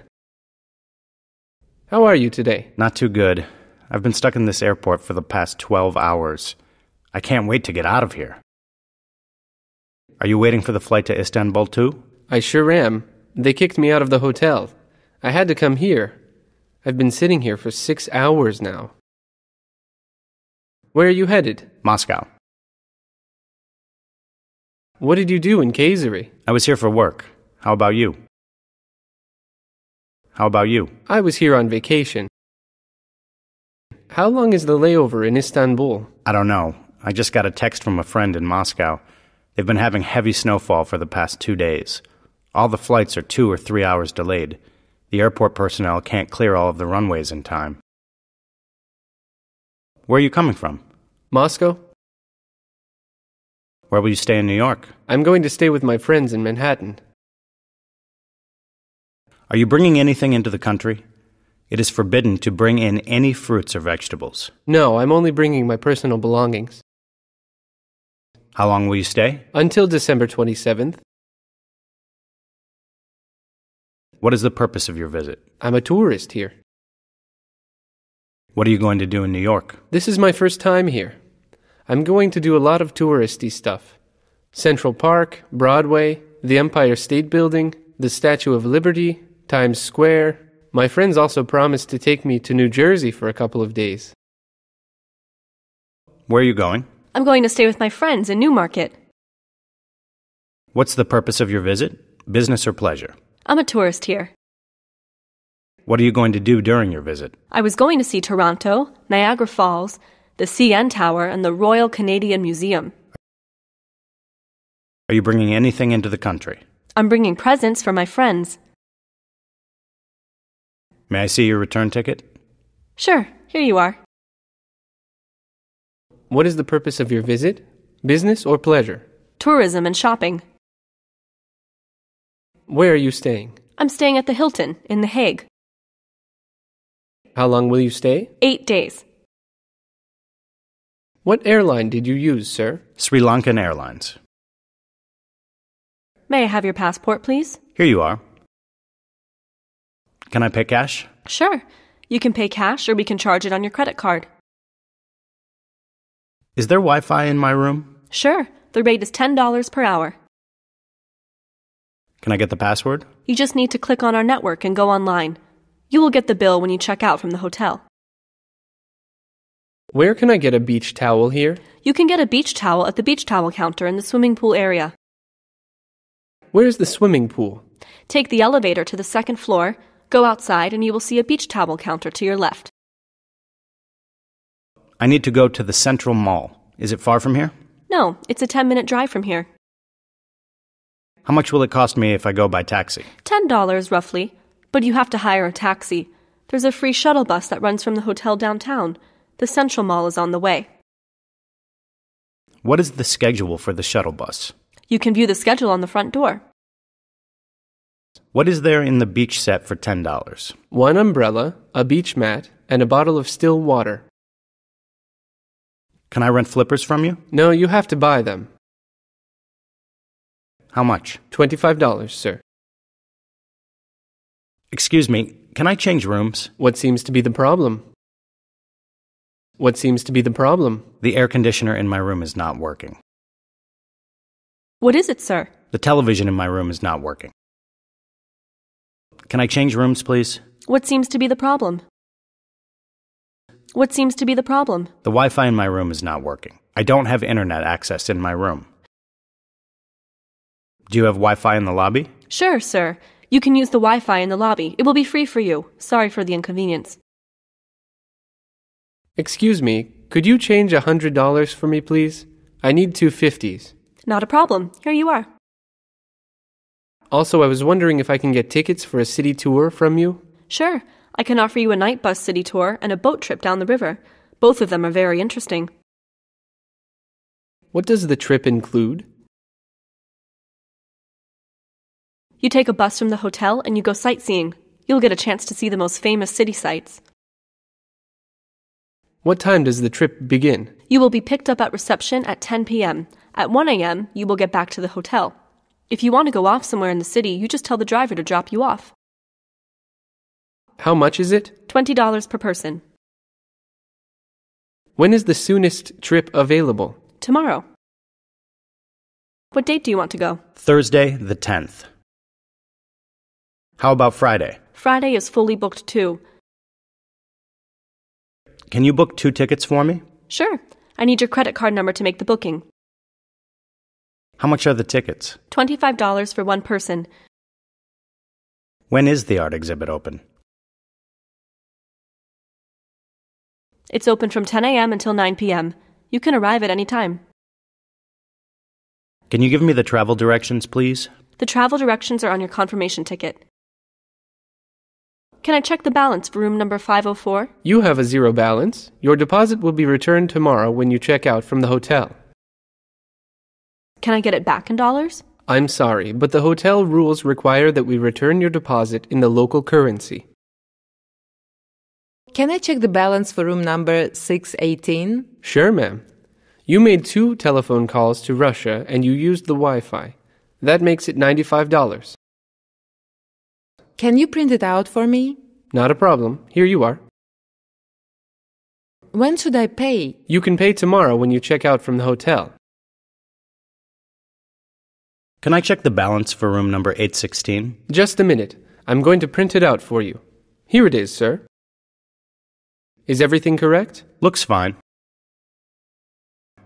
How are you today? Not too good. I've been stuck in this airport for the past 12 hours. I can't wait to get out of here. Are you waiting for the flight to Istanbul too? I sure am. They kicked me out of the hotel. I had to come here. I've been sitting here for six hours now. Where are you headed? Moscow. What did you do in Kayseri? I was here for work. How about you? How about you? I was here on vacation. How long is the layover in Istanbul? I don't know. I just got a text from a friend in Moscow. They've been having heavy snowfall for the past two days. All the flights are two or three hours delayed. The airport personnel can't clear all of the runways in time. Where are you coming from? Moscow? Where will you stay in New York? I'm going to stay with my friends in Manhattan. Are you bringing anything into the country? It is forbidden to bring in any fruits or vegetables. No, I'm only bringing my personal belongings. How long will you stay? Until December 27th, What is the purpose of your visit? I'm a tourist here. What are you going to do in New York? This is my first time here. I'm going to do a lot of touristy stuff Central Park, Broadway, the Empire State Building, the Statue of Liberty, Times Square. My friends also promised to take me to New Jersey for a couple of days. Where are you going? I'm going to stay with my friends in Newmarket. What's the purpose of your visit? Business or pleasure? I'm a tourist here. What are you going to do during your visit? I was going to see Toronto, Niagara Falls, the CN Tower, and the Royal Canadian Museum. Are you bringing anything into the country? I'm bringing presents for my friends. May I see your return ticket? Sure, here you are. What is the purpose of your visit? Business or pleasure? Tourism and shopping. Where are you staying? I'm staying at the Hilton in The Hague. How long will you stay? Eight days. What airline did you use, sir? Sri Lankan Airlines. May I have your passport, please? Here you are. Can I pay cash? Sure. You can pay cash or we can charge it on your credit card. Is there Wi Fi in my room? Sure. The rate is $10 per hour. Can I get the password? You just need to click on our network and go online. You will get the bill when you check out from the hotel. Where can I get a beach towel here? You can get a beach towel at the beach towel counter in the swimming pool area. Where's the swimming pool? Take the elevator to the second floor, go outside, and you will see a beach towel counter to your left. I need to go to the Central Mall. Is it far from here? No, it's a 10 minute drive from here. How much will it cost me if I go by taxi? $10 roughly, but you have to hire a taxi. There's a free shuttle bus that runs from the hotel downtown. The Central Mall is on the way. What is the schedule for the shuttle bus? You can view the schedule on the front door. What is there in the beach set for $10? One umbrella, a beach mat, and a bottle of still water. Can I rent flippers from you? No, you have to buy them. How much? $25, sir. Excuse me, can I change rooms? What seems to be the problem? What seems to be the problem? The air conditioner in my room is not working. What is it, sir? The television in my room is not working. Can I change rooms, please? What seems to be the problem? What seems to be the problem? The Wi Fi in my room is not working. I don't have internet access in my room. Do you have Wi Fi in the lobby? Sure, sir. You can use the Wi Fi in the lobby. It will be free for you. Sorry for the inconvenience. Excuse me, could you change a $100 for me, please? I need two fifties. Not a problem. Here you are. Also, I was wondering if I can get tickets for a city tour from you. Sure. I can offer you a night bus city tour and a boat trip down the river. Both of them are very interesting. What does the trip include? You take a bus from the hotel and you go sightseeing. You'll get a chance to see the most famous city sights. What time does the trip begin? You will be picked up at reception at 10 p.m. At 1 a.m., you will get back to the hotel. If you want to go off somewhere in the city, you just tell the driver to drop you off. How much is it? $20 per person. When is the soonest trip available? Tomorrow. What date do you want to go? Thursday, the 10th. How about Friday? Friday is fully booked too. Can you book two tickets for me? Sure. I need your credit card number to make the booking. How much are the tickets? $25 for one person. When is the art exhibit open? It's open from 10 a.m. until 9 p.m. You can arrive at any time. Can you give me the travel directions, please? The travel directions are on your confirmation ticket. Can I check the balance for room number 504? You have a zero balance. Your deposit will be returned tomorrow when you check out from the hotel. Can I get it back in dollars? I'm sorry, but the hotel rules require that we return your deposit in the local currency. Can I check the balance for room number 618? Sure, ma'am. You made two telephone calls to Russia and you used the Wi Fi. That makes it $95. Can you print it out for me? Not a problem. Here you are. When should I pay? You can pay tomorrow when you check out from the hotel. Can I check the balance for room number 816? Just a minute. I'm going to print it out for you. Here it is, sir. Is everything correct? Looks fine.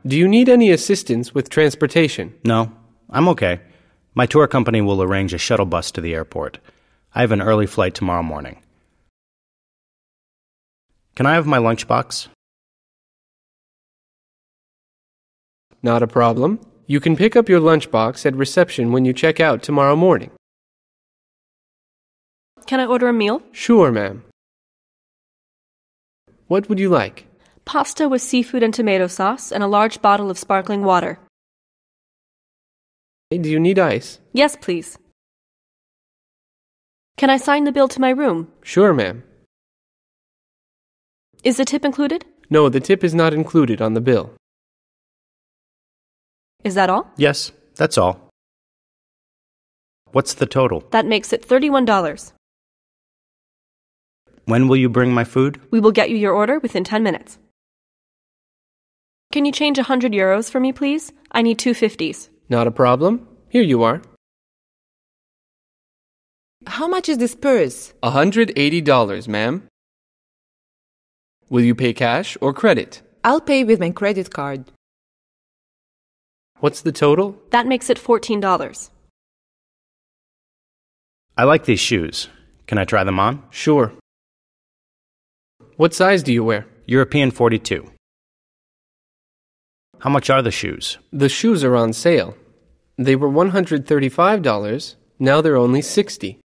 Do you need any assistance with transportation? No, I'm okay. My tour company will arrange a shuttle bus to the airport. I have an early flight tomorrow morning. Can I have my lunchbox? Not a problem. You can pick up your lunchbox at reception when you check out tomorrow morning. Can I order a meal? Sure, ma'am. What would you like? Pasta with seafood and tomato sauce and a large bottle of sparkling water. Do you need ice? Yes, please. Can I sign the bill to my room? Sure, ma'am. Is the tip included? No, the tip is not included on the bill. Is that all? Yes, that's all. What's the total? That makes it $31. When will you bring my food? We will get you your order within 10 minutes. Can you change a 100 euros for me, please? I need two 50s. Not a problem. Here you are. How much is this purse? A hundred eighty dollars, ma'am. Will you pay cash or credit? I'll pay with my credit card. What's the total? That makes it $14. I like these shoes. Can I try them on? Sure. What size do you wear? European 42. How much are the shoes? The shoes are on sale. They were $135. Now they're only 60.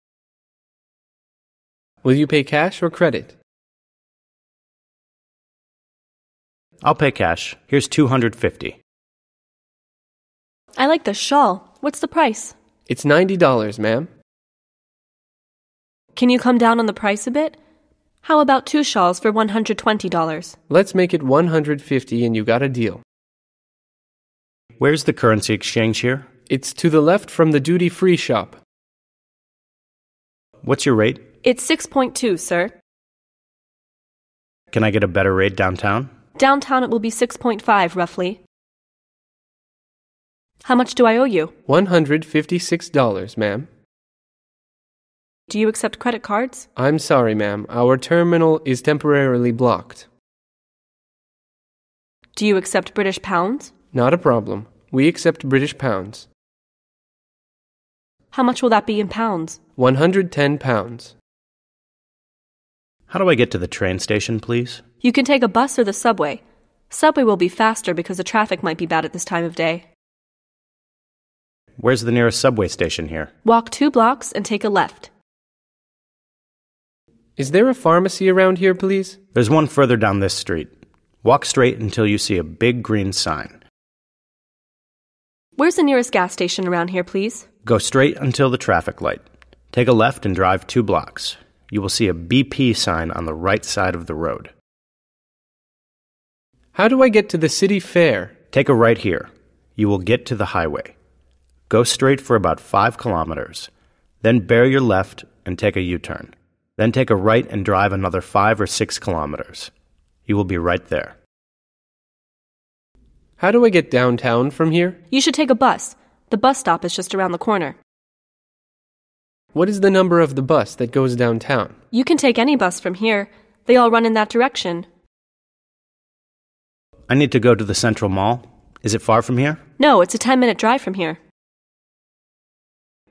Will you pay cash or credit? I'll pay cash. Here's 250. I like the shawl. What's the price? It's $90, ma'am. Can you come down on the price a bit? How about two shawls for $120? Let's make it 150 and you got a deal. Where's the currency exchange here? It's to the left from the duty free shop. What's your rate? It's 6.2, sir. Can I get a better rate downtown? Downtown it will be 6.5, roughly. How much do I owe you? $156, ma'am. Do you accept credit cards? I'm sorry, ma'am. Our terminal is temporarily blocked. Do you accept British pounds? Not a problem. We accept British pounds. How much will that be in pounds? 110 pounds. How do I get to the train station, please? You can take a bus or the subway. Subway will be faster because the traffic might be bad at this time of day. Where's the nearest subway station here? Walk two blocks and take a left. Is there a pharmacy around here, please? There's one further down this street. Walk straight until you see a big green sign. Where's the nearest gas station around here, please? Go straight until the traffic light. Take a left and drive two blocks. You will see a BP sign on the right side of the road. How do I get to the city fair? Take a right here. You will get to the highway. Go straight for about five kilometers. Then bear your left and take a U turn. Then take a right and drive another five or six kilometers. You will be right there. How do I get downtown from here? You should take a bus. The bus stop is just around the corner. What is the number of the bus that goes downtown? You can take any bus from here. They all run in that direction. I need to go to the Central Mall. Is it far from here? No, it's a 10 minute drive from here.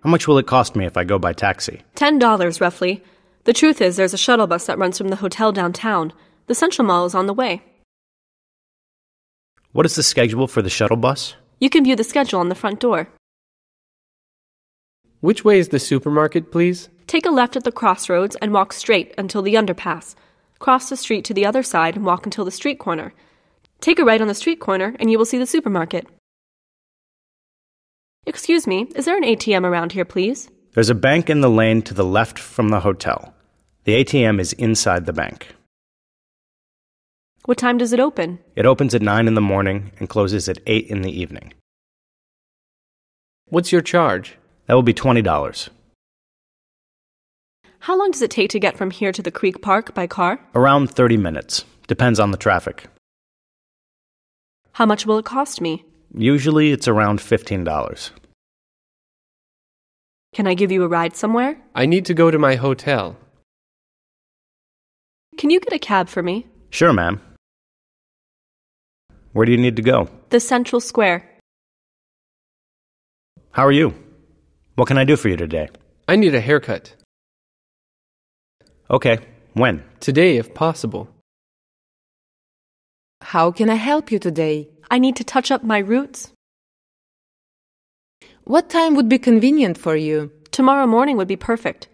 How much will it cost me if I go by taxi? $10 roughly. The truth is, there's a shuttle bus that runs from the hotel downtown. The Central Mall is on the way. What is the schedule for the shuttle bus? You can view the schedule on the front door. Which way is the supermarket, please? Take a left at the crossroads and walk straight until the underpass. Cross the street to the other side and walk until the street corner. Take a right on the street corner and you will see the supermarket. Excuse me, is there an ATM around here, please? There's a bank in the lane to the left from the hotel. The ATM is inside the bank. What time does it open? It opens at 9 in the morning and closes at 8 in the evening. What's your charge? That will be $20. How long does it take to get from here to the Creek Park by car? Around 30 minutes. Depends on the traffic. How much will it cost me? Usually it's around $15. Can I give you a ride somewhere? I need to go to my hotel. Can you get a cab for me? Sure, ma'am. Where do you need to go? The Central Square. How are you? What can I do for you today? I need a haircut. Okay, when? Today, if possible. How can I help you today? I need to touch up my roots. What time would be convenient for you? Tomorrow morning would be perfect.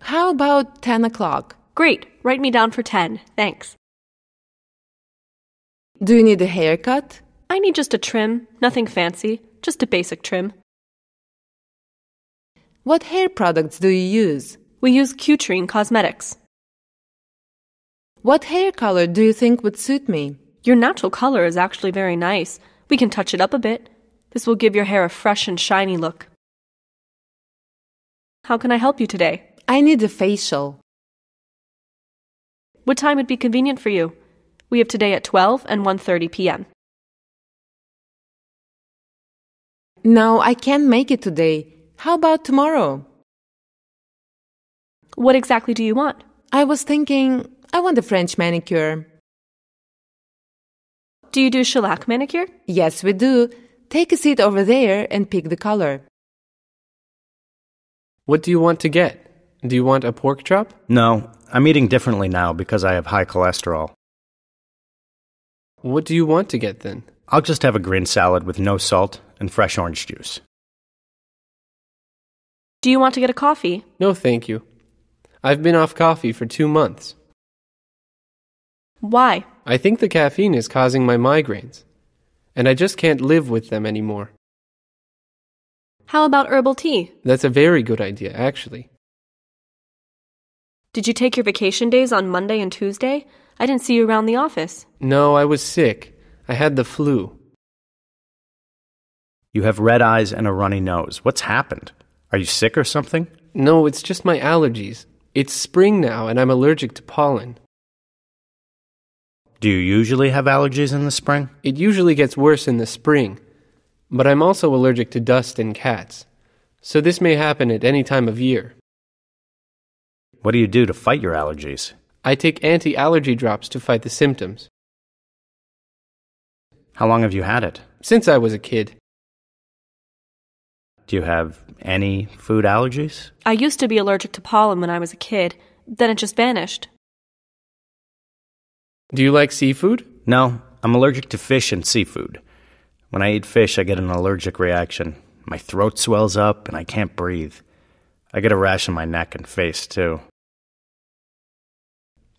How about 10 o'clock? Great. Write me down for 10. Thanks. Do you need a haircut? I need just a trim, nothing fancy, just a basic trim. What hair products do you use? We use Cutrin Cosmetics. What hair color do you think would suit me? Your natural color is actually very nice. We can touch it up a bit. This will give your hair a fresh and shiny look. How can I help you today? I need a facial. What time would be convenient for you? We have today at 12 and 1:30 p.m. No, I can't make it today. How about tomorrow? What exactly do you want? I was thinking I want a French manicure. Do you do shellac manicure? Yes, we do. Take a seat over there and pick the color. What do you want to get? Do you want a pork chop? No, I'm eating differently now because I have high cholesterol. What do you want to get then? I'll just have a green salad with no salt and fresh orange juice. Do you want to get a coffee? No, thank you. I've been off coffee for two months. Why? I think the caffeine is causing my migraines, and I just can't live with them anymore. How about herbal tea? That's a very good idea, actually. Did you take your vacation days on Monday and Tuesday? I didn't see you around the office. No, I was sick. I had the flu. You have red eyes and a runny nose. What's happened? Are you sick or something? No, it's just my allergies. It's spring now, and I'm allergic to pollen. Do you usually have allergies in the spring? It usually gets worse in the spring, but I'm also allergic to dust and cats, so this may happen at any time of year. What do you do to fight your allergies? I take anti allergy drops to fight the symptoms. How long have you had it? Since I was a kid, Do you have any food allergies? I used to be allergic to pollen when I was a kid, then it just vanished. Do you like seafood? No, I'm allergic to fish and seafood. When I eat fish, I get an allergic reaction. My throat swells up and I can't breathe. I get a rash on my neck and face, too.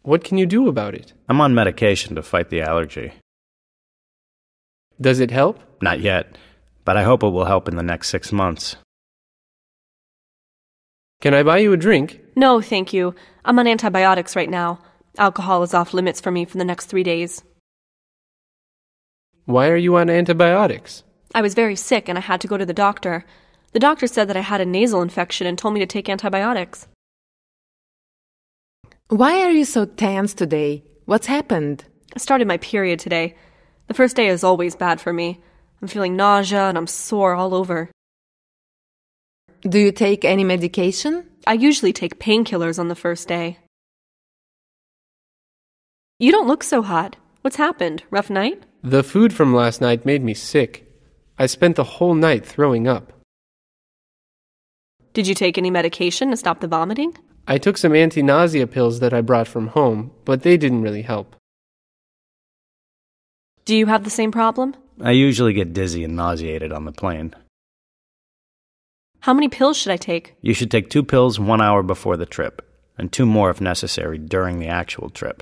What can you do about it? I'm on medication to fight the allergy. Does it help? Not yet, but I hope it will help in the next six months. Can I buy you a drink? No, thank you. I'm on antibiotics right now. Alcohol is off limits for me for the next three days. Why are you on antibiotics? I was very sick and I had to go to the doctor. The doctor said that I had a nasal infection and told me to take antibiotics. Why are you so tense today? What's happened? I started my period today. The first day is always bad for me. I'm feeling nausea and I'm sore all over. Do you take any medication? I usually take painkillers on the first day. You don't look so hot. What's happened? Rough night? The food from last night made me sick. I spent the whole night throwing up. Did you take any medication to stop the vomiting? I took some anti nausea pills that I brought from home, but they didn't really help. Do you have the same problem? I usually get dizzy and nauseated on the plane. How many pills should I take? You should take two pills one hour before the trip, and two more if necessary during the actual trip.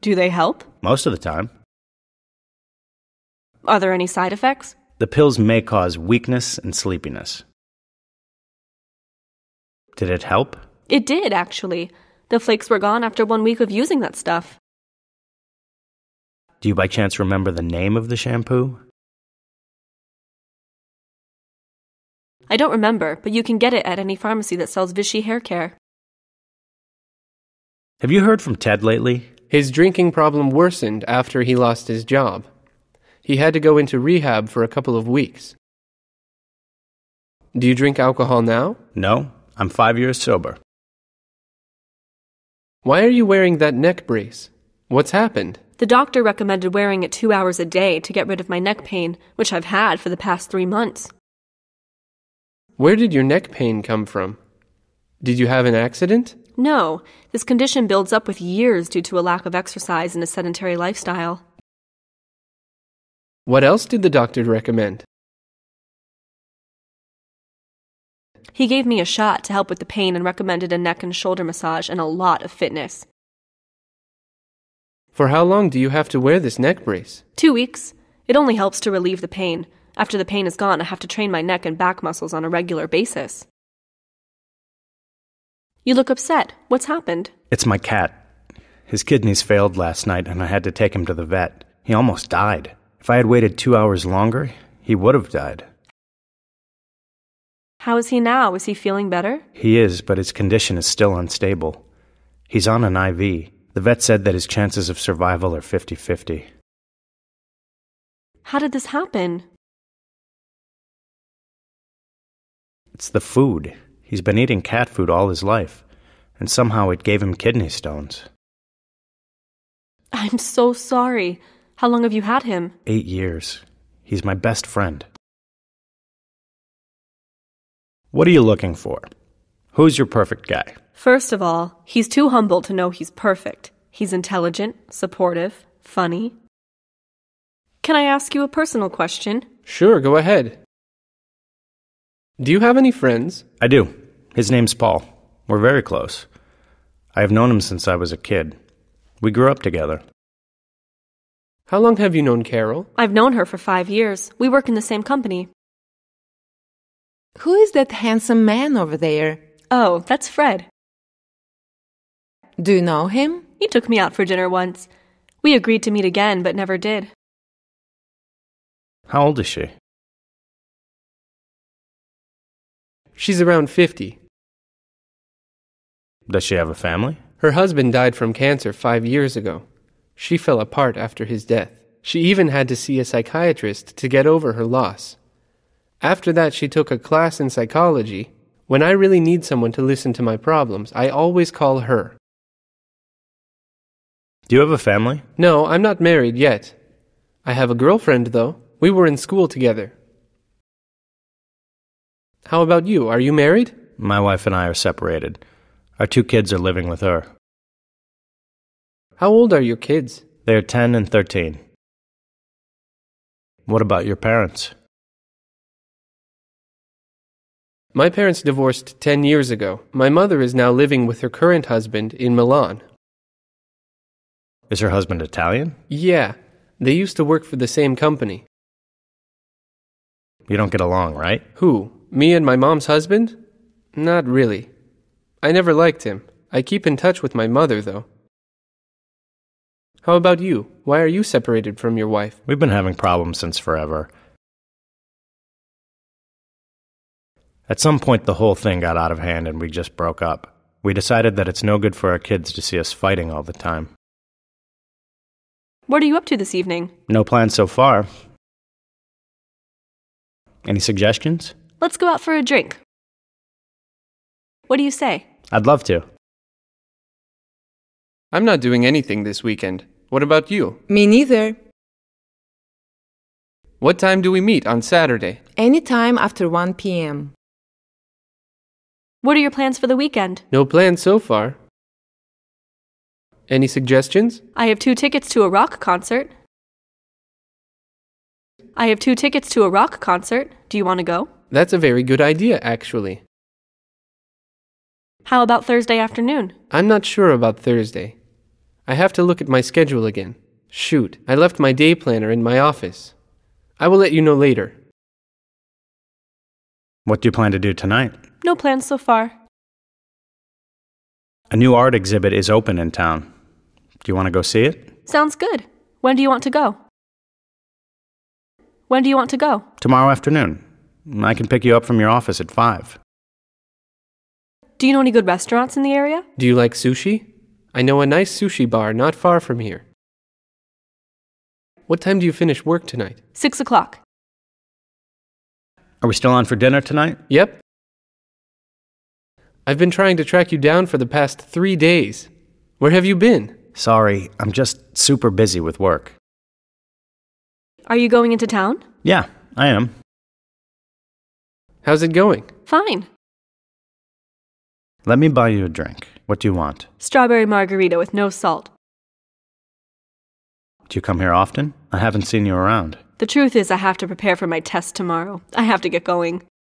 Do they help? Most of the time. Are there any side effects? The pills may cause weakness and sleepiness. Did it help? It did, actually. The flakes were gone after one week of using that stuff. Do you by chance remember the name of the shampoo? I don't remember, but you can get it at any pharmacy that sells Vichy hair care. Have you heard from Ted lately? His drinking problem worsened after he lost his job. He had to go into rehab for a couple of weeks. Do you drink alcohol now? No, I'm five years sober. Why are you wearing that neck brace? What's happened? The doctor recommended wearing it two hours a day to get rid of my neck pain, which I've had for the past three months. Where did your neck pain come from? Did you have an accident? No, this condition builds up with years due to a lack of exercise and a sedentary lifestyle. What else did the doctor recommend? He gave me a shot to help with the pain and recommended a neck and shoulder massage and a lot of fitness. For how long do you have to wear this neck brace? Two weeks. It only helps to relieve the pain. After the pain is gone, I have to train my neck and back muscles on a regular basis. You look upset. What's happened? It's my cat. His kidneys failed last night, and I had to take him to the vet. He almost died. If I had waited two hours longer, he would have died. How is he now? Is he feeling better? He is, but his condition is still unstable. He's on an IV. The vet said that his chances of survival are 50 50. How did this happen? It's the food. He's been eating cat food all his life, and somehow it gave him kidney stones. I'm so sorry. How long have you had him? Eight years. He's my best friend. What are you looking for? Who's your perfect guy? First of all, he's too humble to know he's perfect. He's intelligent, supportive, funny. Can I ask you a personal question? Sure, go ahead. Do you have any friends? I do. His name's Paul. We're very close. I have known him since I was a kid. We grew up together. How long have you known Carol? I've known her for five years. We work in the same company. Who is that handsome man over there? Oh, that's Fred. Do you know him? He took me out for dinner once. We agreed to meet again, but never did. How old is she? She's around 50. Does she have a family? Her husband died from cancer five years ago. She fell apart after his death. She even had to see a psychiatrist to get over her loss. After that, she took a class in psychology. When I really need someone to listen to my problems, I always call her. Do you have a family? No, I'm not married yet. I have a girlfriend, though. We were in school together. How about you? Are you married? My wife and I are separated. Our two kids are living with her. How old are your kids? They are 10 and 13. What about your parents? My parents divorced 10 years ago. My mother is now living with her current husband in Milan. Is her husband Italian? Yeah, they used to work for the same company. You don't get along, right? Who? Me and my mom's husband? Not really. I never liked him. I keep in touch with my mother, though. How about you? Why are you separated from your wife? We've been having problems since forever. At some point, the whole thing got out of hand and we just broke up. We decided that it's no good for our kids to see us fighting all the time. What are you up to this evening? No plans so far. Any suggestions? Let's go out for a drink. What do you say? I'd love to. I'm not doing anything this weekend. What about you? Me neither. What time do we meet on Saturday? Anytime after 1 p.m. What are your plans for the weekend? No plans so far. Any suggestions? I have two tickets to a rock concert. I have two tickets to a rock concert. Do you want to go? That's a very good idea, actually. How about Thursday afternoon? I'm not sure about Thursday. I have to look at my schedule again. Shoot, I left my day planner in my office. I will let you know later. What do you plan to do tonight? No plans so far. A new art exhibit is open in town. Do you want to go see it? Sounds good. When do you want to go? When do you want to go? Tomorrow afternoon. I can pick you up from your office at 5. Do you know any good restaurants in the area? Do you like sushi? I know a nice sushi bar not far from here. What time do you finish work tonight? Six o'clock. Are we still on for dinner tonight? Yep. I've been trying to track you down for the past three days. Where have you been? Sorry, I'm just super busy with work. Are you going into town? Yeah, I am. How's it going? Fine. Let me buy you a drink. What do you want? Strawberry margarita with no salt. Do you come here often? I haven't seen you around. The truth is, I have to prepare for my test tomorrow. I have to get going.